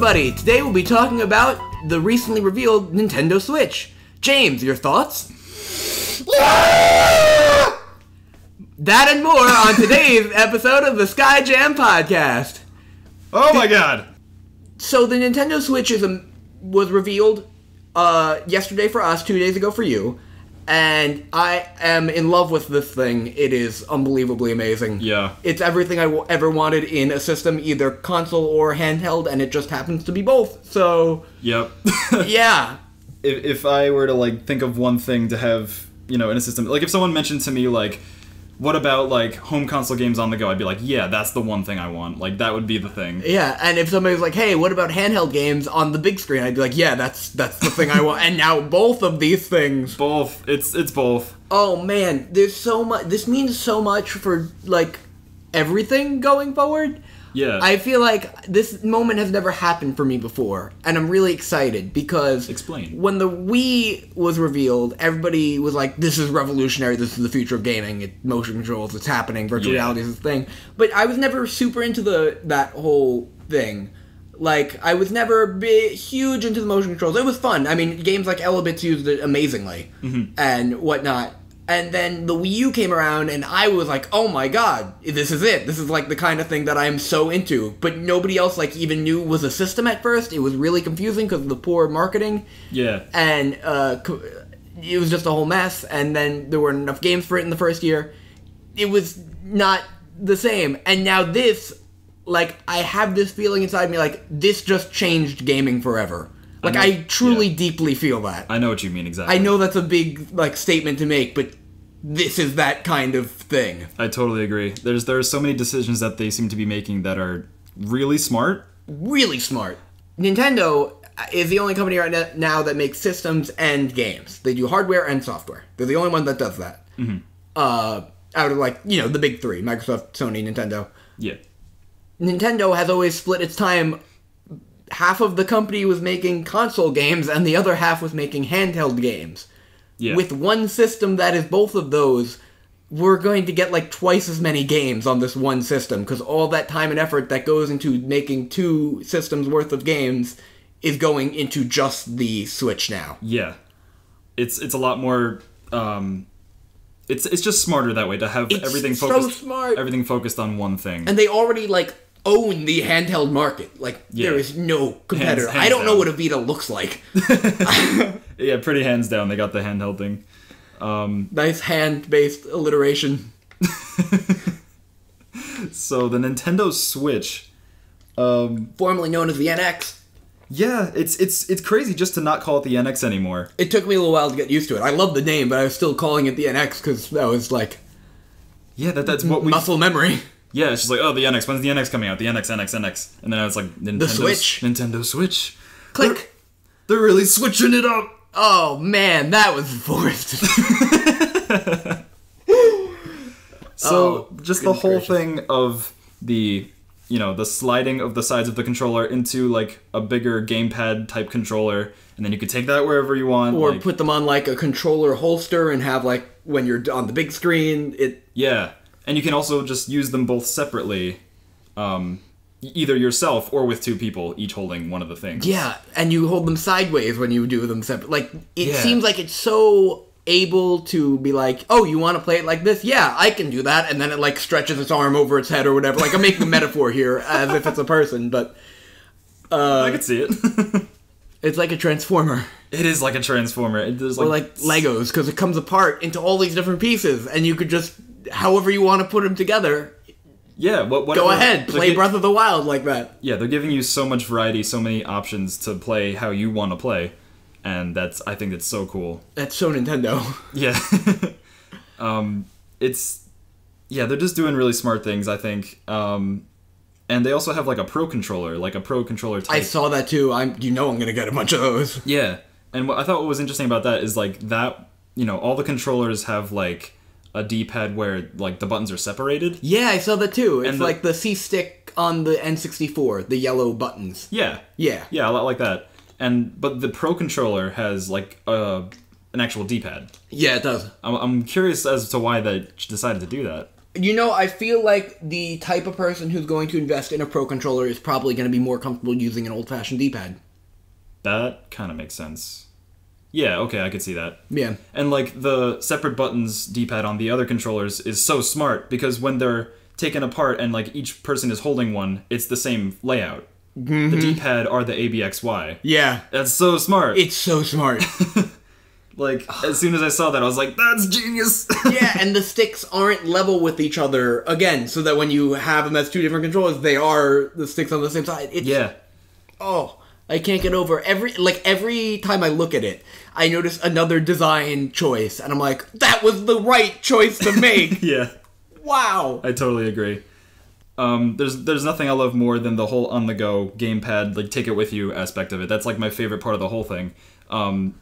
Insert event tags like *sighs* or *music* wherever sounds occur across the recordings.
Everybody! Today we'll be talking about the recently revealed Nintendo Switch. James, your thoughts? *laughs* that and more on today's *laughs* episode of the Sky Jam Podcast. Oh my god! So the Nintendo Switch is um, was revealed uh, yesterday for us, two days ago for you, and I am in love with this thing. It is unbelievably amazing. Yeah. It's everything I w- ever wanted in a system, either console or handheld, and it just happens to be both. So Yep. *laughs* yeah, if, if I were to like think of one thing to have, you know, in a system, like if someone mentioned to me like, what about like home console games on the go? I'd be like, yeah, that's the one thing I want. Like that would be the thing. yeah. And if somebody's like, "Hey, what about handheld games on the big screen?" I'd be like, "Yeah, that's that's the thing I want." and now both of these things Both. It's it's both. Oh man, there's so much. This means so much for like everything going forward. Yeah. I feel like this moment has never happened for me before, and I'm really excited because Explain. When the Wii was revealed, everybody was like, "This is revolutionary. This is the future of gaming. It, motion controls. It's happening. Virtual Yeah. reality is a thing." But I was never super into the that whole thing. Like I was never huge into the motion controls. It was fun. I mean, games like Elebits used it amazingly mm-hmm. and whatnot. And then the Wii U came around, and I was like, "Oh my god, this is it! This is like the kind of thing that I'm so into." But nobody else like even knew was a system at first. It was really confusing because of the poor marketing, yeah. and uh, it was just a whole mess. And then there weren't enough games for it in the first year. It was not the same. And now this, like, I have this feeling inside me, like this just changed gaming forever. Like know- I, truly, yeah. deeply feel that. I know what you mean exactly. I know that's a big like statement to make, but this is that kind of thing. I totally agree. There's there are so many decisions that they seem to be making that are really smart. Really smart. Nintendo is the only company right now that makes systems and games. They do hardware and software. They're the only one that does that. Uh, out of like you know the big three: Microsoft, Sony, Nintendo. Yeah. Nintendo has always split its time. Half of the company was making console games, and the other half was making handheld games. Yeah. with one system that is both of those, we're going to get like twice as many games on this one system because all that time and effort that goes into making two systems worth of games is going into just the Switch now. Yeah. It's it's a lot more um it's it's just smarter that way to have It's everything so focused smart. everything focused on one thing. And they already like own the handheld market. Like Yeah. there is no competitor. hands I don't know what a Vita looks like. *laughs* yeah, pretty hands down they got the handheld thing. Um, nice hand-based alliteration. *laughs* So the Nintendo Switch um Formerly known as the NX. yeah, it's it's it's crazy just to not call it the NX anymore. It took me a little while to get used to it. I love the name, but I was still calling it the NX because that was like Yeah, that that's what we muscle memory. Yeah, it's just like, oh, the NX. When's the NX coming out? The NX, NX, NX. And then I was like, Nintendo Switch. Nintendo Switch. Click. They're really switching it up. Oh man, that was forced. *laughs* *laughs* So Oh, just the whole gracious. thing of the, you know, the sliding of the sides of the controller into like a bigger gamepad type controller, and then you could take that wherever you want. or like- put them on like a controller holster and have like when you're on the big screen, it yeah, and you can also just use them both separately, um, either yourself or with two people, each holding one of the things. yeah, and you hold them sideways when you do them separate. Like it Yeah. seems like it's so able to be like, "Oh, you want to play it like this? Yeah, I can do that." And then it like stretches its arm over its head or whatever. Like I'm making a metaphor here *laughs* as if it's a person, but I could see it. *laughs* it's like a transformer. it is like a transformer. It, or like, like Legos because it comes apart into all these different pieces, and you could just however you want to put them together. yeah. What? Go ahead, play gi- Breath of the Wild like that. Yeah, they're giving you so much variety, so many options to play how you want to play, and that's I think that's so cool. That's so Nintendo. *laughs* Yeah. *laughs* um, it's yeah, they're just doing really smart things. I think. Um, and they also have like a pro controller, like a pro controller type. I saw that too. I'm, you know, I'm gonna get a bunch of those. Yeah, and what I thought what was interesting about that is like that you know all the controllers have like a D-pad where like the buttons are separated. Yeah, I saw that too. It's And the- like the C stick on the N64, the yellow buttons. Yeah, Yeah. yeah, a lot like that. And but the Pro controller has like uh, an actual D-pad. Yeah, it does. I'm, I'm curious as to why they decided to do that. You know, I feel like the type of person who's going to invest in a pro controller is probably going to be more comfortable using an old fashioned D pad. That kind of makes sense. Yeah, okay, I could see that. Yeah. And like the separate buttons D-pad on the other controllers is so smart because when they're taken apart and like each person is holding one, it's the same layout. The mm-hmm. D-pad are the ABXY. Yeah. That's so smart. It's so smart. *laughs* like as soon as I saw that, I was like, "That's genius." *laughs* yeah, and the sticks aren't level with each other again, so that when you have them as two different controllers, they are the sticks on the same side. It's, yeah. Oh, I can't get over every like every time I look at it, I notice another design choice, and I'm like, that was the right choice to make. *laughs* Yeah. wow. I totally agree. Um, there's there's nothing I love more than the whole on the go gamepad like take it with you aspect of it. That's like my favorite part of the whole thing. Um,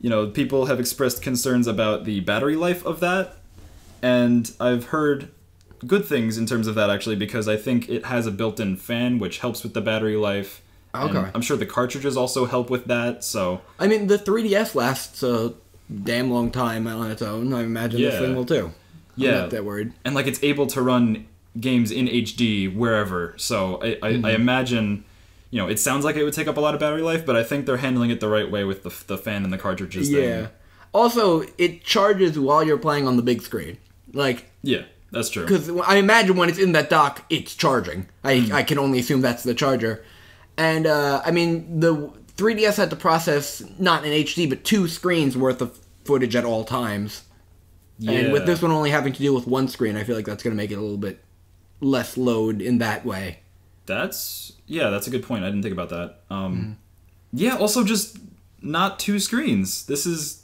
you know, people have expressed concerns about the battery life of that, and I've heard good things in terms of that actually because I think it has a built-in fan which helps with the battery life. And Okay. I'm sure the cartridges also help with that. So I mean, the 3DS lasts a damn long time on its own. I imagine this thing will too. I'm Yeah. not that word. and like it's able to run games in HD wherever. So I, I, I mm-hmm. imagine, you know, it sounds like it would take up a lot of battery life, but I think they're handling it the right way with the, the fan and the cartridges. Yeah. Thing. Also, it charges while you're playing on the big screen. Like, Yeah, that's true. because I imagine when it's in that dock, it's charging. I, mm. I can only assume that's the charger. And, uh, I mean, the 3DS had to process, not in HD, but two screens worth of footage at all times. And with this one only having to deal with one screen, I feel like that's going to make it a little bit less load in that way. That's yeah, that's a good point. I didn't think about that. Um, Mm-hmm. Yeah, also just not two screens. This is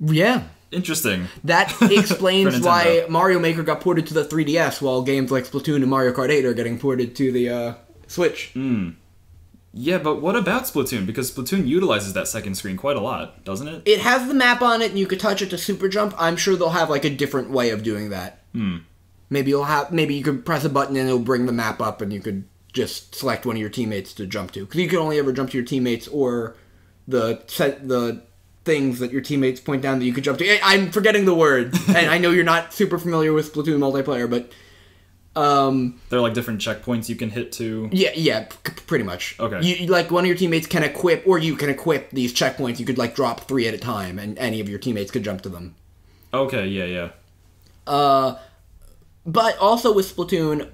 Yeah. interesting. That *laughs* explains why Mario Maker got ported to the 3DS, while games like Splatoon and Mario Kart 8 are getting ported to the uh, Switch. Yeah, but what about Splatoon? Because Splatoon utilizes that second screen quite a lot, doesn't it? It has the map on it, and you could touch it to super jump. I'm sure they'll have like a different way of doing that. Hmm. Maybe you'll have maybe you could press a button and it'll bring the map up, and you could just select one of your teammates to jump to. Because you can only ever jump to your teammates or the set the things that your teammates point down that you could jump to. I'm forgetting the word, *laughs* and I know you're not super familiar with Splatoon multiplayer, but um, There are like different checkpoints you can hit to. Yeah, yeah, p- pretty much. Okay. You, you- like one of your teammates can equip, or you can equip these checkpoints. You could like drop three at a time, and any of your teammates could jump to them. Okay, yeah, yeah. Uh, but also with Splatoon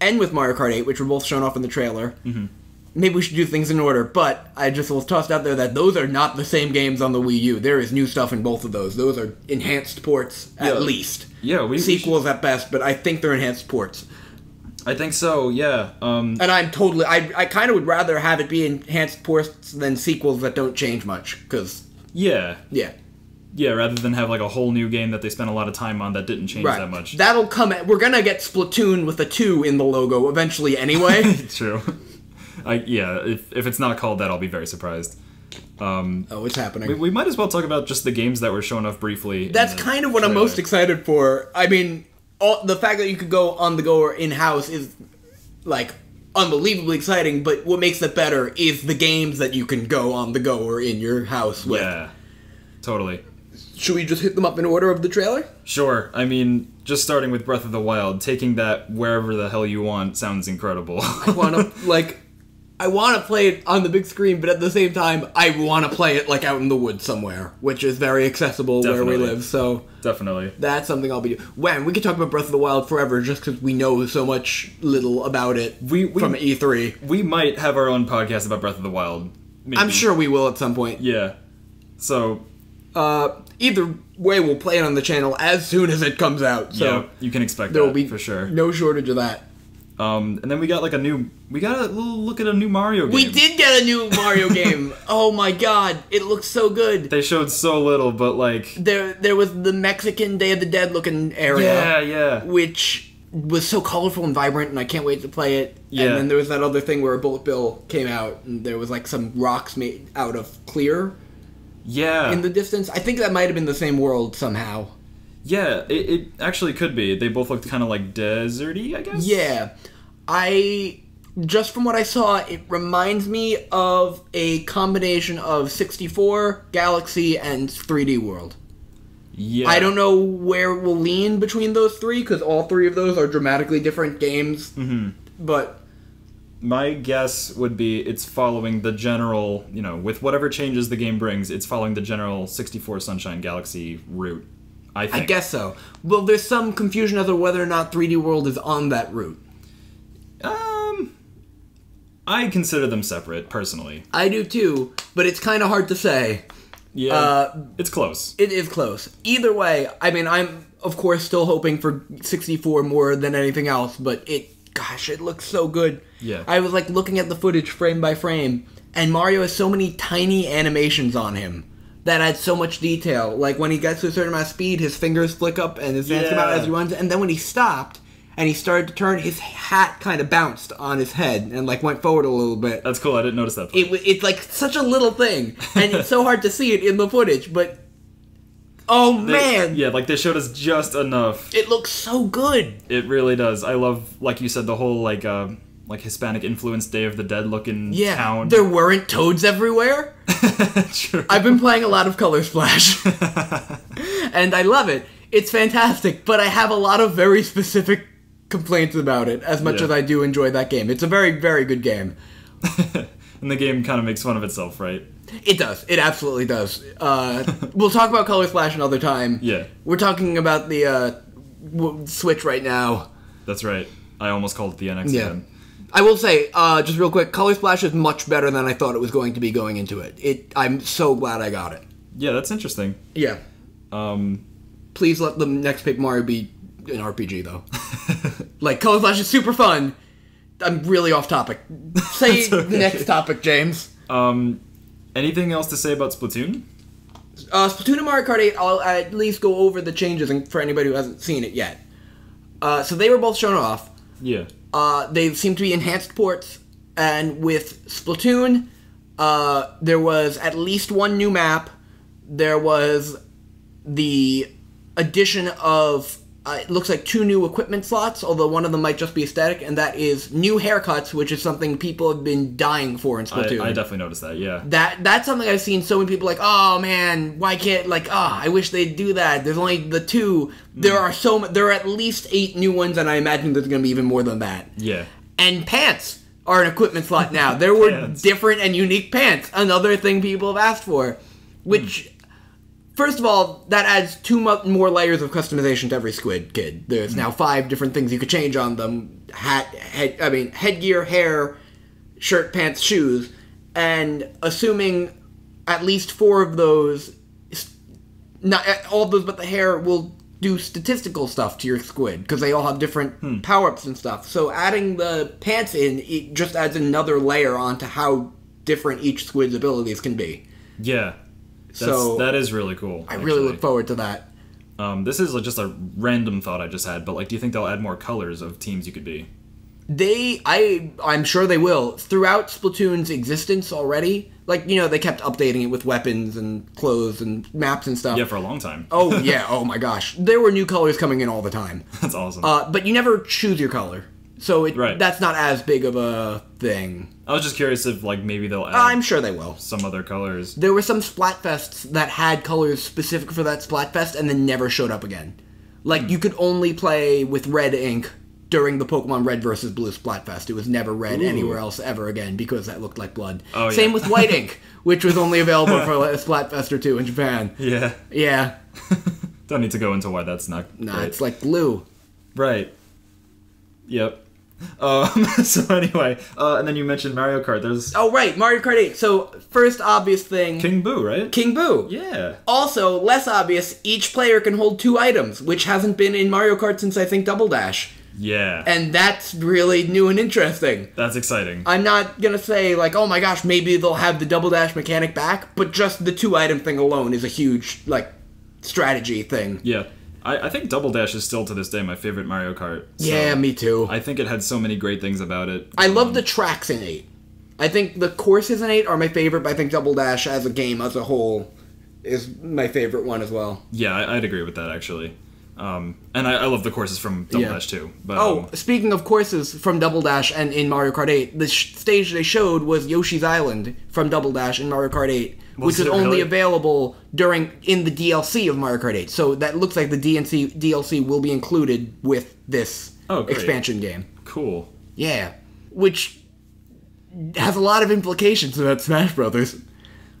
and with Mario Kart 8, which were both shown off in the trailer. Mm-hmm. Maybe we should do things in order, but I just will toss out there that those are not the same games on the Wii U. There is new stuff in both of those. Those are enhanced ports, at Yeah. least. Yeah, we, we should- Sequels at best, but I think they're enhanced ports. I think so. Yeah. Um, And I'm totally. I, I kind of would rather have it be enhanced ports than sequels that don't change much, because, yeah. yeah. Yeah, rather than have like a whole new game that they spent a lot of time on that didn't change Right. that much. That'll come. We're gonna get Splatoon with a two in the logo eventually, anyway. *laughs* True. I yeah, if if it's not called that, I'll be very surprised. Um, oh, it's happening. We, we might as well talk about just the games that were shown off briefly. That's kind of what I'm most excited for. I mean, all, the fact that you could go on the go or in house is like unbelievably exciting. But what makes it better is the games that you can go on the go or in your house with. Yeah, totally. Should we just hit them up in order of the trailer? Sure. I mean, just starting with Breath of the Wild, taking that wherever the hell you want sounds incredible. I want to *laughs* like. I want to play it on the big screen, but at the same time, I want to play it like out in the woods somewhere, which is very accessible where we live. So Definitely. That's something I'll be doing. When we could talk about Breath of the Wild forever, just because we know so much little about it We- we- from E3. We might have our own podcast about Breath of the Wild. Maybe. I'm sure we will at some point. Yeah. So Uh, either way, we'll play it on the channel as soon as it comes out. So yeah, you can expect there that will be for sure. no shortage of that. Um, and then we got like a new. We got a little look at a new Mario game. We did get a new Mario *laughs* game. Oh my god, it looks so good. They showed so little, but like. There, there was the Mexican Day of the Dead looking area. Yeah, yeah. which was so colorful and vibrant, and I can't wait to play it. Yeah. And then there was that other thing where a Bullet Bill came out, and there was like some rocks made out of clear Yeah. in the distance. I think that might have been the same world somehow. Yeah, it, it actually could be. They both looked kind of like deserty, I guess. Yeah, I just from what I saw, it reminds me of a combination of 64, Galaxy, and 3D World. Yeah. I don't know where we'll lean between those three because all three of those are dramatically different games. Mm-hmm. But My guess would be it's following the general, you know, with whatever changes the game brings, it's following the general 64 Sunshine Galaxy route. I. I guess so. Well, there's some confusion as to whether or not 3D World is on that route. Um, I consider them separate personally. I do too, but it's kind of hard to say. Yeah, Uh, it's close. It is close. Either way, I mean, I'm of course still hoping for 64 more than anything else, but it, gosh, it looks so good. Yeah. I was like looking at the footage frame by frame, and Mario has so many tiny animations on him that add so much detail. Like when he gets to a certain amount of speed, his fingers flick up and his hands come out as he runs, and then when he stopped and he started to turn, his hat kind of bounced on his head and like went forward a little bit. That's cool. I didn't notice that. It, it's like such a little thing, and it's so hard to see it in the footage. But oh They- man, yeah, like they showed us just enough. it looks so good. It really does. I love, like you said, the whole like uh like Hispanic influenced Day of the Dead looking Yeah, town. there weren't toads everywhere. *laughs* True. I've been playing a lot of Color Splash, *laughs* and I love it. It's fantastic, but I have a lot of very specific complaints about it. As much Yeah. as I do enjoy that game, it's a very, very good game. *laughs* and the game kind of makes fun of itself, right? It does. It absolutely does. Uh, we'll talk about Color Splash another time. Yeah. We're talking about the uh, w- Switch right now. That's right. I almost called it the NX Yeah. again. I will say, uh, just real quick, Color Splash is much better than I thought it was going to be going into it. It. I'm so glad I got it. Yeah, that's interesting. Yeah. Um, Please let the next Paper Mario be an RPG though. *laughs* like Color Splash is super fun. I'm really off topic. *laughs* Say okay. the next topic, James. um, anything else to say about Splatoon? Uh, Splatoon and Mario Kart 8, I'll at least go over the changes for anybody who hasn't seen it yet. Uh, so they were both shown off. Yeah. Uh, they seem to be enhanced ports, and with Splatoon, uh, there was at least one new map. There was the addition of uh, it looks like two new equipment slots, although one of them might just be aesthetic, and that is new haircuts, which is something people have been dying for in I, Splatoon. I definitely noticed that, yeah. that that's something I've seen so many people like, oh man, why can't like, ah, I wish they'd do that. There's only the two. There are so there are at least eight new ones, and I imagine there's gonna be even more than that. Yeah. And pants are an equipment slot now. There were *laughs* Pants. different and unique pants. Another thing people have asked for, which. First of all, that adds two mo- more layers of customization to every Squid Kid. There's now five different things you could change on them: hat, head, I mean, headgear, hair, shirt, pants, shoes, and assuming at least four of those, not uh, all of those, but the hair will do statistical stuff to your squid because they all have different power ups and stuff. So adding the pants in it just adds another layer onto how different each squid's abilities can be. Yeah. That's, So- that is really cool. I really look forward to that. Um, this is just a random thought I just had, but like, do you think they'll add more colors of teams you could be? They, I, I'm sure they will. Throughout Splatoon's existence already, like you know, they kept updating it with weapons and clothes and maps and stuff. Yeah, for a long time. Oh yeah. *laughs* Oh my gosh. There were new colors coming in all the time. That's awesome. Uh, but you never choose your color, so it, Right. that's not as big of a thing. I was just curious if like maybe they'll add I'm sure they will. some other colors. There were some Splatfests that had colors specific for that Splatfest and then never showed up again. Like Hmm. you could only play with red ink during the Pokemon Red versus Blue Splatfest. It was never red Ooh. anywhere else ever again because that looked like blood. Oh, Same yeah. with white ink, *laughs* which was only available for a *laughs* Splatfest or two in Japan. Yeah. Yeah, *laughs* Don't need to go into why that's not. nah, great. it's like blue. Right. Yep. *laughs* Um, *laughs* so anyway, uh, and then you mentioned Mario Kart. There's Oh right, Mario Kart 8. So first obvious thing, King Boo, right? King Boo. Yeah. Also, less obvious, each player can hold two items, which hasn't been in Mario Kart since I think Double Dash. Yeah. And that's really new and interesting. that's exciting. I'm not gonna say, like, oh my gosh, maybe they'll have the Double Dash mechanic back, but just the two item thing alone is a huge, like, strategy thing. yeah. I, I think Double Dash is still to this day my favorite Mario Kart. so yeah, me too. I, think it had so many great things about it. I love the tracks in 8. I think the courses in 8 are my favorite, but I think Double Dash as a game as a whole is my favorite one as well. Yeah, I, I'd agree with that actually. Um, and I, I love the courses from Double Yeah. Dash too. But Oh, um, speaking of courses from Double Dash and in Mario Kart 8, the sh- stage they showed was Yoshi's Island from Double Dash in Mario Kart 8, which was it only really? available during in the DLC of Mario Kart 8. So that looks like the DNC DLC will be included with this Oh, expansion game. Cool. Yeah, which has a lot of implications about Smash Brothers.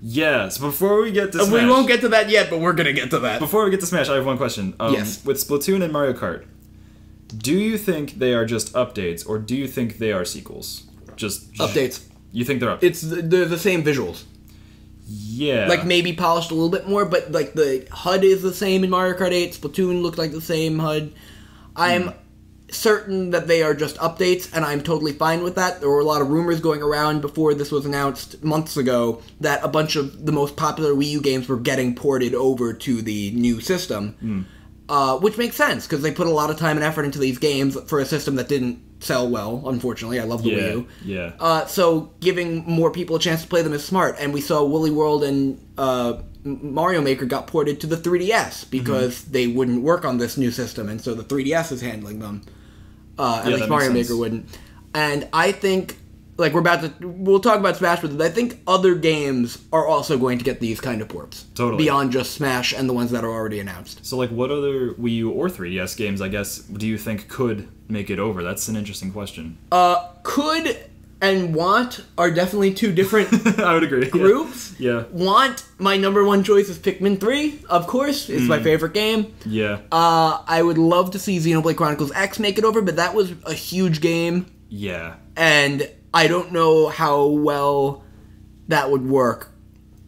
Yes. Before we get to Smash, We won't get to that yet, but we're gonna get to that. Before we get to Smash, I have one question. Um, Yes. With Splatoon and Mario Kart, do you think they are just updates, or do you think they are sequels? Just Updates. You think they're updates? It's the, they're the same visuals. Yeah. Like maybe polished a little bit more, but like the HUD is the same in Mario Kart 8. Splatoon looks like the same HUD. I'm certain that they are just updates, and I'm totally fine with that. There were a lot of rumors going around before this was announced months ago that a bunch of the most popular Wii U games were getting ported over to the new system. Uh, which makes sense because they put a lot of time and effort into these games for a system that didn't sell well. Unfortunately, I love the Wii yeah. U. Yeah. Uh, so giving more people a chance to play them is smart, and we saw Woolly World and uh, Mario Maker got ported to the 3DS because they wouldn't work on this new system, and so the 3DS is handling them. Uh, at Yeah, least Mario Maker wouldn't. And I think, like we're about to, we'll talk about Smash, but I think other games are also going to get these kind of ports. Totally. Beyond just Smash and the ones that are already announced. So, like, what other Wii U or 3DS games, I guess, do you think could make it over? That's an interesting question. Uh, could and want are definitely two different *laughs* I would agree. groups. Yeah. Want my number one choice is Pikmin 3, of course. It's my favorite game. Yeah. Uh, I would love to see Xenoblade Chronicles X make it over, but that was a huge game, yeah. and I don't know how well that would work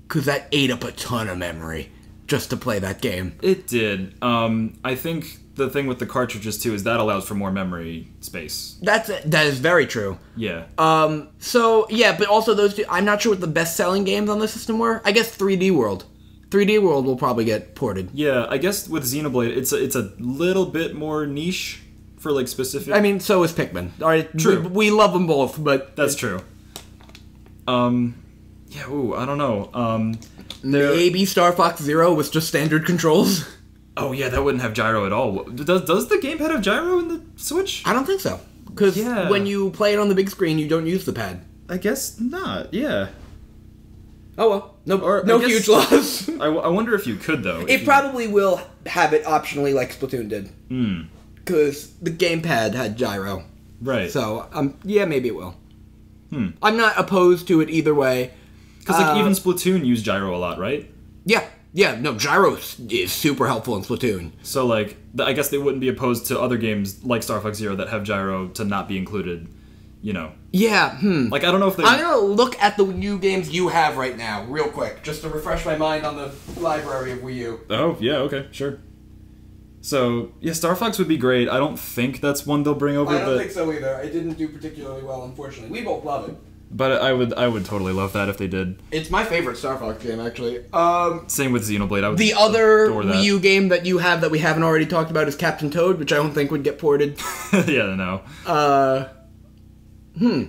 because that ate up a ton of memory just to play that game. It did. Um, I think the thing with the cartridges too is that allows for more memory space. That's that is very true. Yeah. Um, so yeah, but also those two. I'm not sure what the best selling games on the system were. I guess 3D World. 3D World will probably get ported. yeah. I guess with Xenoblade, it's a, it's a little bit more niche for like specific. I mean, so is Pikmin. All right, True. We, we love them both, but that's true. Um, yeah. Ooh, I don't know. Um, maybe Star Fox Zero was just standard controls. Oh yeah, that wouldn't have gyro at all. Does does the gamepad have gyro in the Switch? I don't think so. Because Yeah. when you play it on the big screen, you don't use the pad. I guess not. Yeah. Oh well, no, Or I no guess- huge loss. *laughs* I, w- I wonder if you could though. it you- probably will have it optionally like Splatoon did. Hmm. Because the gamepad had gyro. right. So, um, yeah, maybe it will. Hmm. I'm not opposed to it either way. Because like uh, even Splatoon used gyro a lot, right? Yeah, yeah, no, gyro is- is super helpful in Splatoon. So like, I guess they wouldn't be opposed to other games like Star Fox Zero that have gyro to not be included. You know, Yeah, hmm. like I don't know if they. I'm gonna look at the new games you have right now, real quick, just to refresh my mind on the library of Wii U. Oh yeah, okay, sure. So yeah, Star Fox would be great. I don't think that's one they'll bring over, I don't but think so either. It didn't do particularly well, unfortunately. We both love it. but I would I would totally love that if they did. It's my favorite Star Fox game, actually. Um, Same with Xenoblade. I would the other that. Wii U game that you have that we haven't already talked about is Captain Toad, which I don't think would get ported. *laughs* yeah, no. Uh, hmm.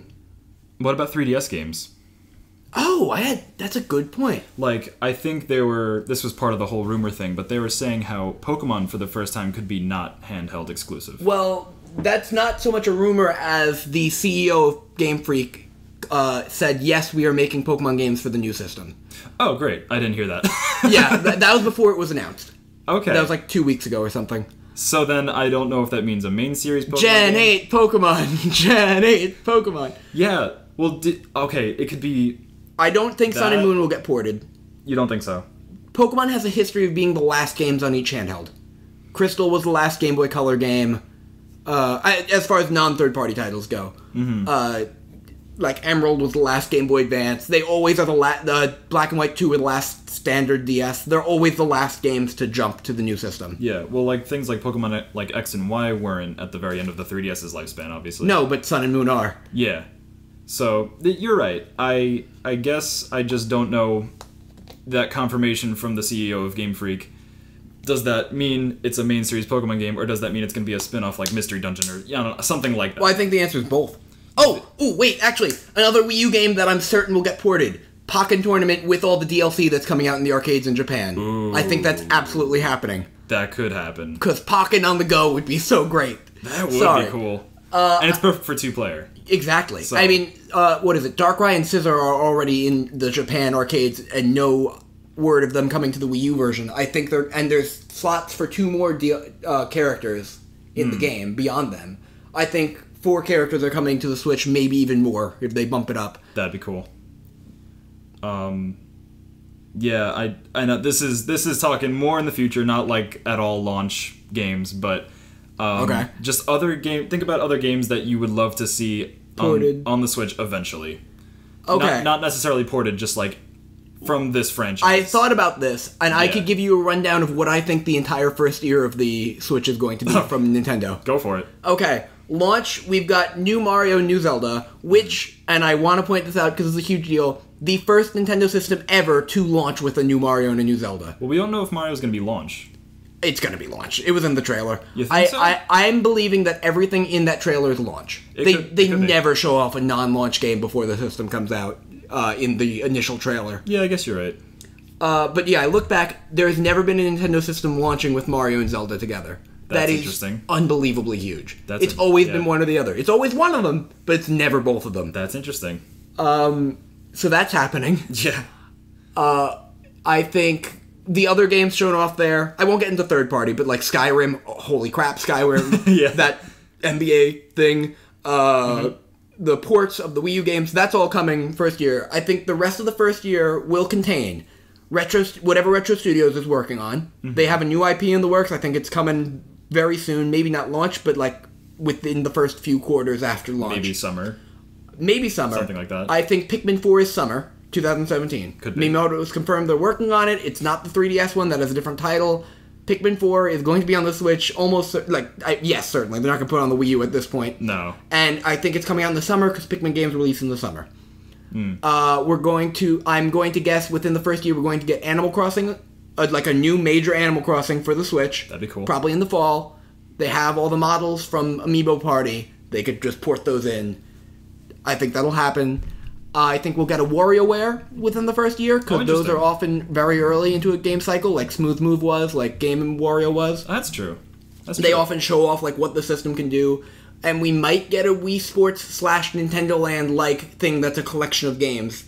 What about 3DS games? Oh, I had. That's a good point. Like, I think they were. This was part of the whole rumor thing, but they were saying how Pokemon for the first time could be not handheld exclusive. Well, that's not so much a rumor as the CEO of Game Freak uh, said, yes, we are making Pokemon games for the new system. Oh, great! I didn't hear that. *laughs* Yeah, *laughs* that, that was before it was announced. okay. That was like two weeks ago or something. so then I don't know if that means a main series Pokemon. Gen game. 8 Pokemon! *laughs* Gen 8 Pokemon! Yeah. Well, di- okay. It could be. I don't think Sun and Moon will get ported. You don't think so? Pokemon has a history of being the last games on each handheld. Crystal was the last Game Boy Color game, uh, I- as far as non third party titles go. Mm-hmm. Uh, like Emerald was the last Game Boy Advance. They always are the last. the Black and White 2 were the last standard DS. They're always the last games to jump to the new system. Yeah. Well, like things like Pokemon like X and Y weren't at the very end of the 3DS's lifespan, obviously. No, but Sun and Moon are. Yeah. So you're right. I I guess I just don't know that confirmation from the CEO of Game Freak. Does that mean it's a main series Pokemon game, or does that mean it's going to be a spin-off like Mystery Dungeon or yeah, know, something like that? Well, I think the answer is both. Oh, oh, wait, actually, another Wii U game that I'm certain will get ported. Pokken Tournament with all the DLC that's coming out in the arcades in Japan. I think that's absolutely happening. That could happen. Because Pokken on the go would be so great. That would Sorry. be cool. Uh, and it's perfect for two player. Exactly. So- I mean, uh, what is it? Darkrai and Scizor are already in the Japan arcades, and no word of them coming to the Wii U version. I think they're and there's slots for two more D- uh, characters in Hmm. the game beyond them. I think four characters are coming to the Switch, maybe even more if they bump it up. That'd be cool. Um, yeah, I I know this is this is talking more in the future, not like at all launch games, but um, Okay. just other game. Think about other games that you would love to see on, on the Switch eventually. Okay. Not, not necessarily ported, just like from this franchise. I thought about this, and I could give you a rundown of what I think the entire first year of the Switch is going to be *laughs* from Nintendo. Go for it. Okay, launch, we've got new Mario, new Zelda, which, and I want to point this out because it's a huge deal, the first Nintendo system ever to launch with a new Mario and a new Zelda. Well, we don't know if Mario's going to be launched. It's going to be launch. It was in the trailer. I, so? I, I'm believing that everything in that trailer is launch. It they could- they could be. never show off a non-launch game before the system comes out uh, in the initial trailer. Yeah, I guess you're right. Uh, but yeah, I look back. There has never been a Nintendo system launching with Mario and Zelda together. That's That is interesting. unbelievably huge. That's it's a- always yeah. been one or the other. It's always one of them, but it's never both of them. That's interesting. Um, so that's happening. *laughs* Yeah. Uh, I think the other games shown off there. I won't get into third party, but like Skyrim. Holy crap, Skyrim! *laughs* Yeah. that NBA thing. Uh, The ports of the Wii U games. That's all coming first year. I think the rest of the first year will contain retro whatever Retro Studios is working on. They have a new IP in the works. I think it's coming very soon. Maybe not launch, but like within the first few quarters after launch. Maybe summer. Maybe summer. Something like that. I think Pikmin 4 is summer 2017. Could be. Miyamoto has confirmed they're working on it. It's not the 3DS one that has a different title. Pikmin 4 is going to be on the Switch almost like I, yes, certainly. They're not going to put it on the Wii U at this point. No. And I think it's coming out in the summer because Pikmin games release in the summer. Hmm. Uh, we're going to. I'm going to guess within the first year we're going to get Animal Crossing, uh, like a new major Animal Crossing for the Switch. That'd be cool. Probably in the fall. They have all the models from Amiibo Party. They could just port those in. I think that'll happen. I think we'll get a WarioWare within the first year because Oh, those are often very early into a game cycle, like Smooth Move was, like Game and Wario was. That's true. That's They true. often show off like what the system can do, and we might get a Wii Sports slash Nintendo Land like thing that's a collection of games.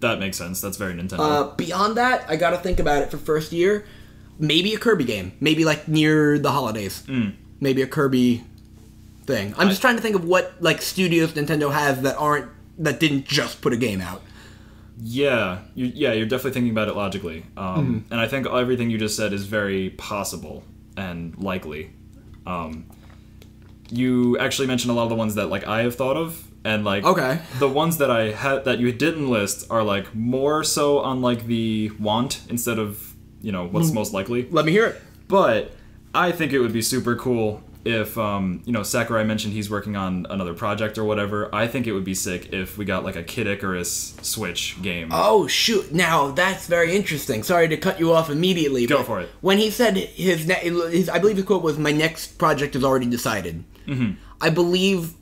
That makes sense. That's very Nintendo. Uh, beyond that, I gotta think about it for first year. Maybe a Kirby game, maybe like near the holidays. Mm. Maybe a Kirby thing. I'm just trying to think of what like studios Nintendo has that aren't that didn't just put a game out. Yeah, you, yeah, you're definitely thinking about it logically, um, Mm-hmm. and I think everything you just said is very possible and likely. Um, you actually mentioned a lot of the ones that like I have thought of, and like Okay. the ones that I had that you didn't list are like more so on like the want instead of you know what's Mm. most likely. Let me hear it. But I think it would be super cool if um, you know Sakurai mentioned he's working on another project or whatever. I think it would be sick if we got like a Kid Icarus Switch game. Oh shoot! Now that's very interesting. Sorry to cut you off immediately. Go but for it. When he said his, ne- his, I believe his quote was, "My next project is already decided." Mm-hmm. I believe,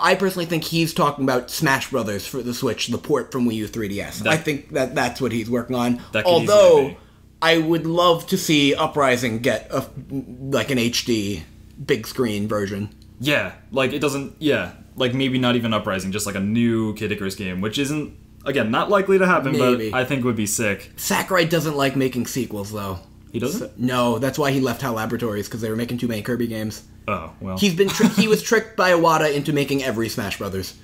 I personally think he's talking about Smash Brothers for the Switch, the port from Wii U 3DS. That- I think that that's what he's working on. That Although. I would love to see Uprising get a like an HD big screen version. Yeah, like it doesn't. Yeah, like maybe not even Uprising, just like a new Kid Icarus game, which isn't again not likely to happen, Maybe. but I think would be sick. Sakurai doesn't like making sequels, though. He doesn't. No, that's why he left HAL Laboratories because they were making too many Kirby games. Oh well. He's been tri- he was tricked by Iwata into making every Smash Brothers. *laughs*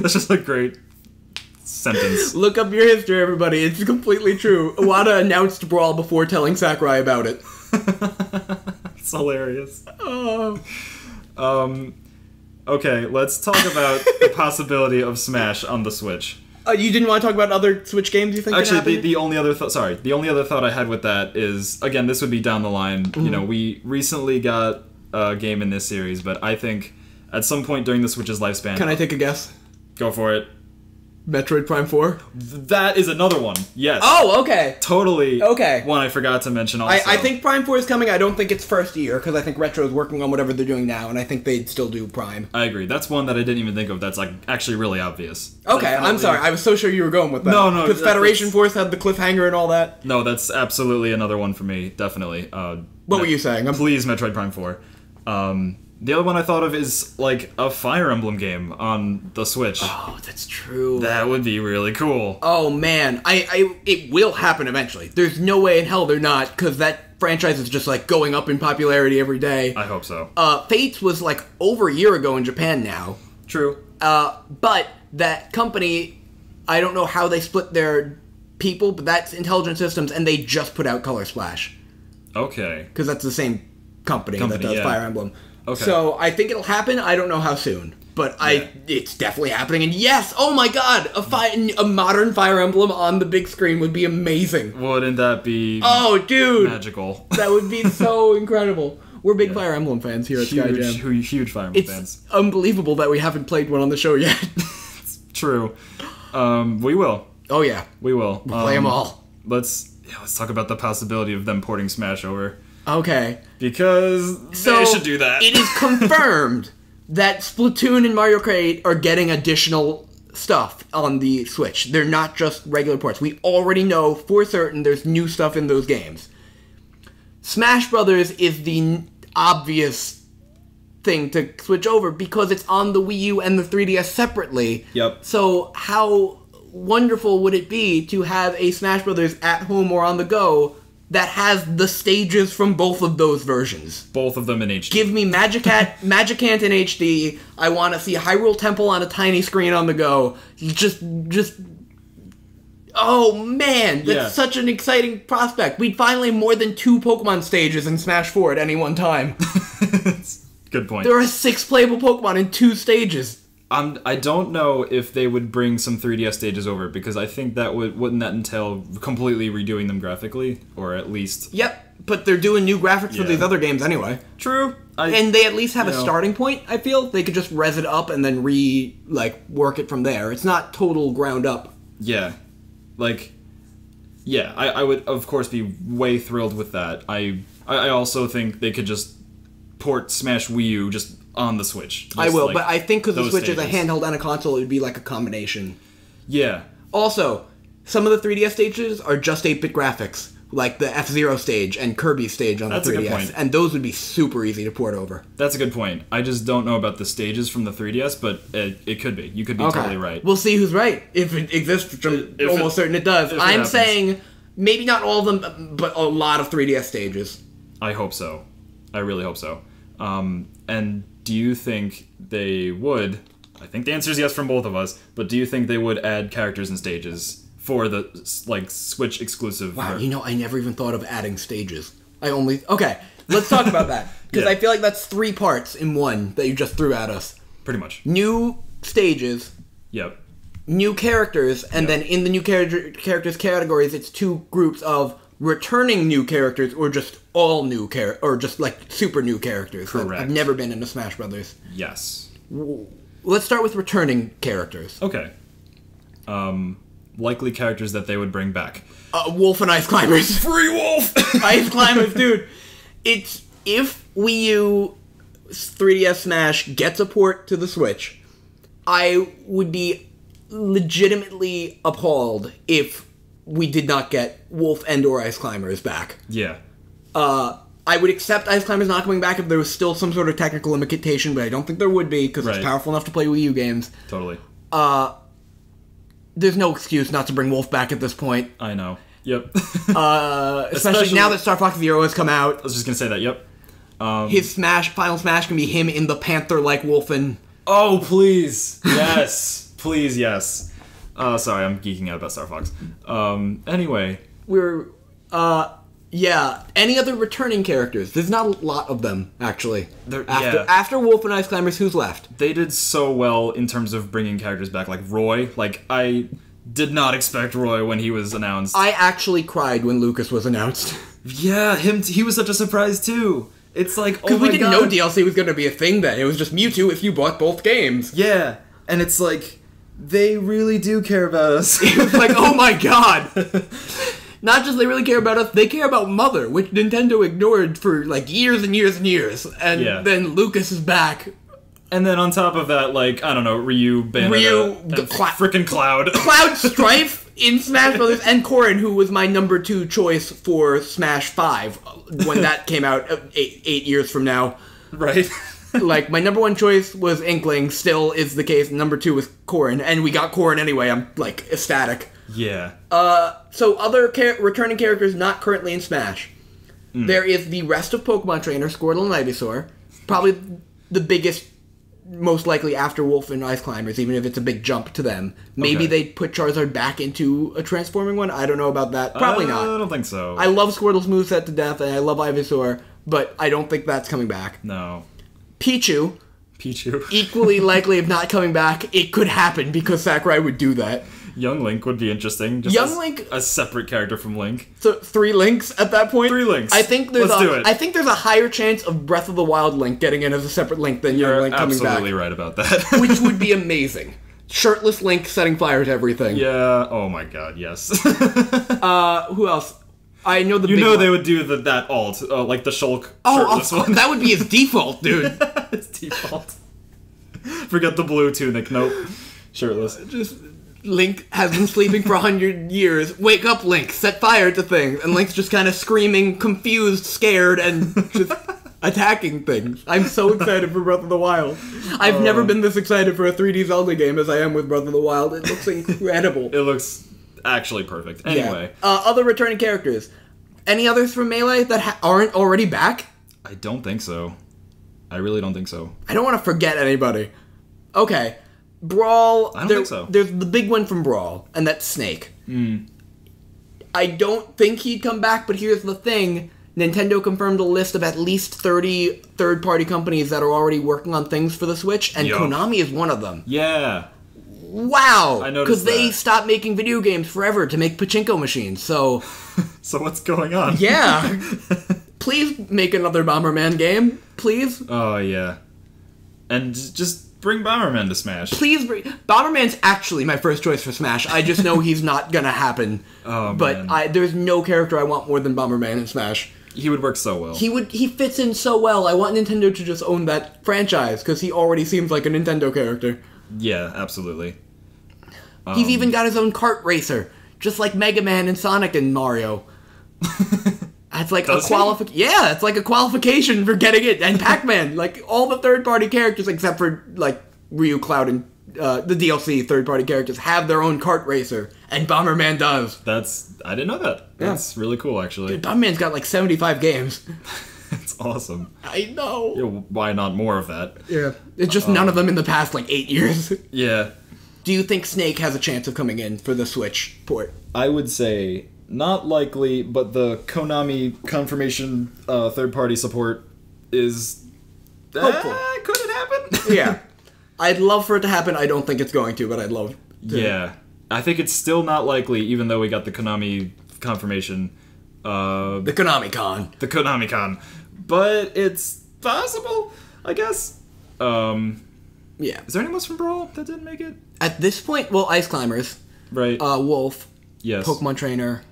That's just a great sentence. *laughs* Look up your history, everybody. It's completely true. Iwata announced Brawl before telling Sakurai about it. *laughs* It's hilarious. Oh. Um. Okay, let's talk about *laughs* the possibility of Smash on the Switch. Uh, you didn't want to talk about other Switch games you think Actually, the, the only other thought sorry, the only other thought I had with that is again, this would be down the line. You know, we recently got a game in this series, but I think at some point during the Switch's lifespan, Can I take a guess? go for it. Metroid Prime 4? That is another one. Yes. Oh, okay. totally. Okay. One I forgot to mention. Also, I, I think Prime 4 is coming. I don't think it's first year because I think Retro is working on whatever they're doing now, and I think they'd still do Prime. I agree. That's one that I didn't even think of. That's like actually really obvious. Okay, I'm sorry. I was so sure you were going with that. No, no, Because Federation Force had the cliffhanger and all that. No, that's absolutely another one for me. Definitely. Uh, What Met- were you saying? I'm Please, Metroid Prime Four. Um, The other one I thought of is like a Fire Emblem game on the Switch. Oh, that's true. That would be really cool. oh man, I, I it will happen eventually. There's no way in hell they're not because that franchise is just like going up in popularity every day. I hope so. Uh, Fates was like over a year ago in Japan now. True. Uh, but that company, I don't know how they split their people, but that's Intelligent Systems, and they just put out Color Splash Okay. because that's the same company, Company, that does yeah. Fire Emblem. Okay. So I think it'll happen. I don't know how soon, but I it's definitely happening. And yes, oh my god, a fi- a modern Fire Emblem on the big screen would be amazing. Wouldn't that be Oh, dude, magical? *laughs* that would be so *laughs* incredible. We're big Fire Emblem fans here at Sky huge, Jam. huge, huge Fire Emblem It's fans. unbelievable that we haven't played one on the show yet. *laughs* True. Um, we will. oh yeah, We will. play them all. Let's yeah, let's talk about the possibility of them porting Smash over Okay. because So they should do that. It is confirmed *laughs* that Splatoon and Mario Kart 8 are getting additional stuff on the Switch. They're not just regular ports. We already know for certain there's new stuff in those games. Smash Brothers is the n- obvious thing to switch over because it's on the Wii U and the 3DS separately. Yep. So how wonderful would it be to have a Smash Brothers at home or on the go that has the stages from both of those versions? Both of them in HD. Give me Magicat, *laughs* Magicant in HD. I want to see Hyrule Temple on a tiny screen on the go. Just, just. Oh man, that's Yeah. such an exciting prospect. We'd finally have more than two Pokemon stages in Smash 4 at any one time. *laughs* Good point. there are six playable Pokemon in two stages. I'm, I don't know if they would bring some 3DS stages over because I think that would wouldn't that entail completely redoing them graphically or at least Yep, but they're doing new graphics for these other games anyway. true. I, And they at least have a know. starting point, I feel. They could just res it up and then re, like, work it from there. It's not total ground up. yeah, like yeah, I, I would of course be way thrilled with that. I I also think they could just port Smash Wii U just on the Switch. I will, like, but I think because the those Switch is a handheld and a console, it would be like a combination. Yeah, Also, some of the 3DS stages are just 8-bit graphics, like the F-Zero stage and Kirby stage on That's the 3DS, point. and those would be super easy to port over. that's a good point. I just don't know about the stages from the 3DS, but it, it could be. You could be totally right. We'll see who's right. If it exists, which I'm If it- almost certain it does. I'm happens. saying maybe not all of them, but a lot of 3DS stages. I hope so. I really hope so. Um, and do you think they would? I think the answer is yes from both of us. But do you think they would add characters and stages for the like Switch exclusive? Wow, ver- you know, I never even thought of adding stages. I only okay. Let's talk about that *laughs* because Yeah. I feel like that's three parts in one that you just threw at us. pretty much. New stages, Yep. new characters, and then in the new character characters categories, it's two groups of returning new characters or just all new char or just like super new characters that Correct. have never been into Smash Brothers. Yes. Let's start with returning characters. Okay. Um, likely characters that they would bring back. Uh, Wolf and Ice Climbers. *laughs* Free Wolf. *laughs* Ice Climbers, dude. It's if Wii U 3DS Smash gets a port to the Switch, I would be legitimately appalled if we did not get Wolf and or Ice Climbers back. yeah. Uh, I would accept Ice Climbers not coming back if there was still some sort of technical limitation, but I don't think there would be because Right. it's powerful enough to play Wii U games. Totally. There's no excuse not to bring Wolf back at this point, I know. Yep. uh, *laughs* especially, Especially- now that Star Fox Zero has come out. I was just gonna say that. Yep. Um, His Smash, final Smash, can be him in the Panther-like Wolfen. Oh, please. Yes. please, yes. Uh, sorry, I'm geeking out about Star Fox. Um, anyway, We're, uh, yeah. Any other returning characters? There's not a lot of them actually. There- after yeah. after Wolf and Ice Climbers, who's left? they did so well in terms of bringing characters back, like Roy. Like, I did not expect Roy when he was announced. I actually cried when Lucas was announced yeah, him. T- he was such a surprise too. It's like, oh because my we didn't god. know DLC was going to be a thing then. It was just Mewtwo if you bought both games. yeah, and it's like, they really do care about us. *laughs* Like, oh my god. *laughs* Not just they really care about us, they care about Mother, which Nintendo ignored for like years and years and years. And Yeah. then Lucas is back. and then on top of that, like, I don't know, Ryu, Bayonetta, Ryu, and the Cla- frickin' Cloud. *laughs* Cloud Strife in Smash Brothers, and Corrin, who was my number two choice for Smash Five when that came out uh, eight, eight years from now. right? Like my number one choice was Inkling, still is the case. Number two was Corrin, and we got Corrin anyway. I'm like ecstatic. Yeah. Uh, so other char- returning characters not currently in Smash. There is the rest of Pokemon Trainer, Squirtle and Ivysaur. Probably the biggest, most likely after Wolf and Ice Climbers, even if it's a big jump to them. Maybe Okay. they put Charizard back into a transforming one. I don't know about that. Probably Uh, I don't think so. I love Squirtle's moveset to death, and I love Ivysaur, but I don't think that's coming back. no. Pichu, Pichu. *laughs* equally likely of not coming back. It could happen because Sakurai would do that. Young Link would be interesting. Just Young Link- a separate character from Link. So three links at that point. Three links. I think there's Let's a, do it. I think there's a higher chance of Breath of the Wild Link getting in as a separate link than Young You're Link coming back. absolutely right about that. *laughs* which would be amazing. Shirtless Link setting fire to everything. yeah. Oh my god. Yes. *laughs* Uh, who else? I know the. you know one. they would do the that alt, uh, like the Shulk Oh, of- one. that would be his *laughs* default, dude. his default. Forget the blue tunic. Nope. Shirtless. Just Link has been sleeping for a hundred years. Wake up, Link! Set fire to things, and Link's just kind of screaming, confused, scared, and just *laughs* attacking things. I'm so excited for Breath of the Wild. I've never been this excited for a 3D Zelda game as I am with Breath of the Wild. It looks *laughs* incredible. It looks actually perfect. Anyway, Yeah. Uh, other returning characters. Any others from Melee that ha- aren't already back? I don't think so. I really don't think so. I don't want to forget anybody. Okay. Brawl. I don't there- think so. There's the big one from Brawl, and that's Snake. I don't think he'd come back, but here's the thing. Nintendo confirmed a list of at least 30 third party companies that are already working on things for the Switch, and Yo. Konami is one of them. Yeah. Wow! I noticed Because they that. stopped making video games forever to make pachinko machines, so *laughs* So what's going on? yeah. *laughs* Please make another Bomberman game. Please. Oh yeah. And j- just bring Bomberman to Smash. Please bring Bomberman's actually my first choice for Smash. I just know he's not gonna happen. *laughs* Oh, but man. I there's no character I want more than Bomberman in Smash. He would work so well. He would he fits in so well. I want Nintendo to just own that franchise because he already seems like a Nintendo character. Yeah, absolutely. He's Um, even got his own kart racer, just like Mega Man and Sonic and Mario. *laughs* That's like Does a he? qualification. Yeah, it's like a qualification for getting it. And Pac-Man, like all the third-party characters except for like Ryu, Cloud, and uh, the DLC third-party characters have their own kart racer, and Bomberman does. That's I didn't know that. That's really cool actually. Bomberman's got like 75 games. *laughs* *laughs* It's awesome. I know. Yeah, why not more of that? Yeah, it's just none of them in the past like eight years. *laughs* Yeah. Do you think Snake has a chance of coming in for the Switch port? I would say not likely, but the Konami confirmation uh, third party support is Hopeful. Ah, could it happen? *laughs* Yeah, I'd love for it to happen. I don't think it's going to, but I'd love. To. yeah. I think it's still not likely, even though we got the Konami confirmation. Uh, The Konami Con. the Konami Con. But it's possible, I guess. Um, Yeah. is there anyone else from Brawl that didn't make it? At this point, well, Ice Climbers, Right. uh, Wolf, yes. Pokemon Trainer.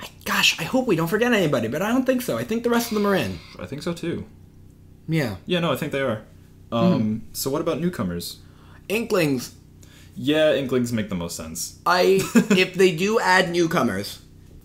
I, gosh, I hope we don't forget anybody, but I don't think so. I think the rest of them are in. I think so too. Yeah. Yeah, no, I think they are. Um, So what about newcomers? Inklings. Yeah, Inklings make the most sense. I *laughs* if they do add newcomers,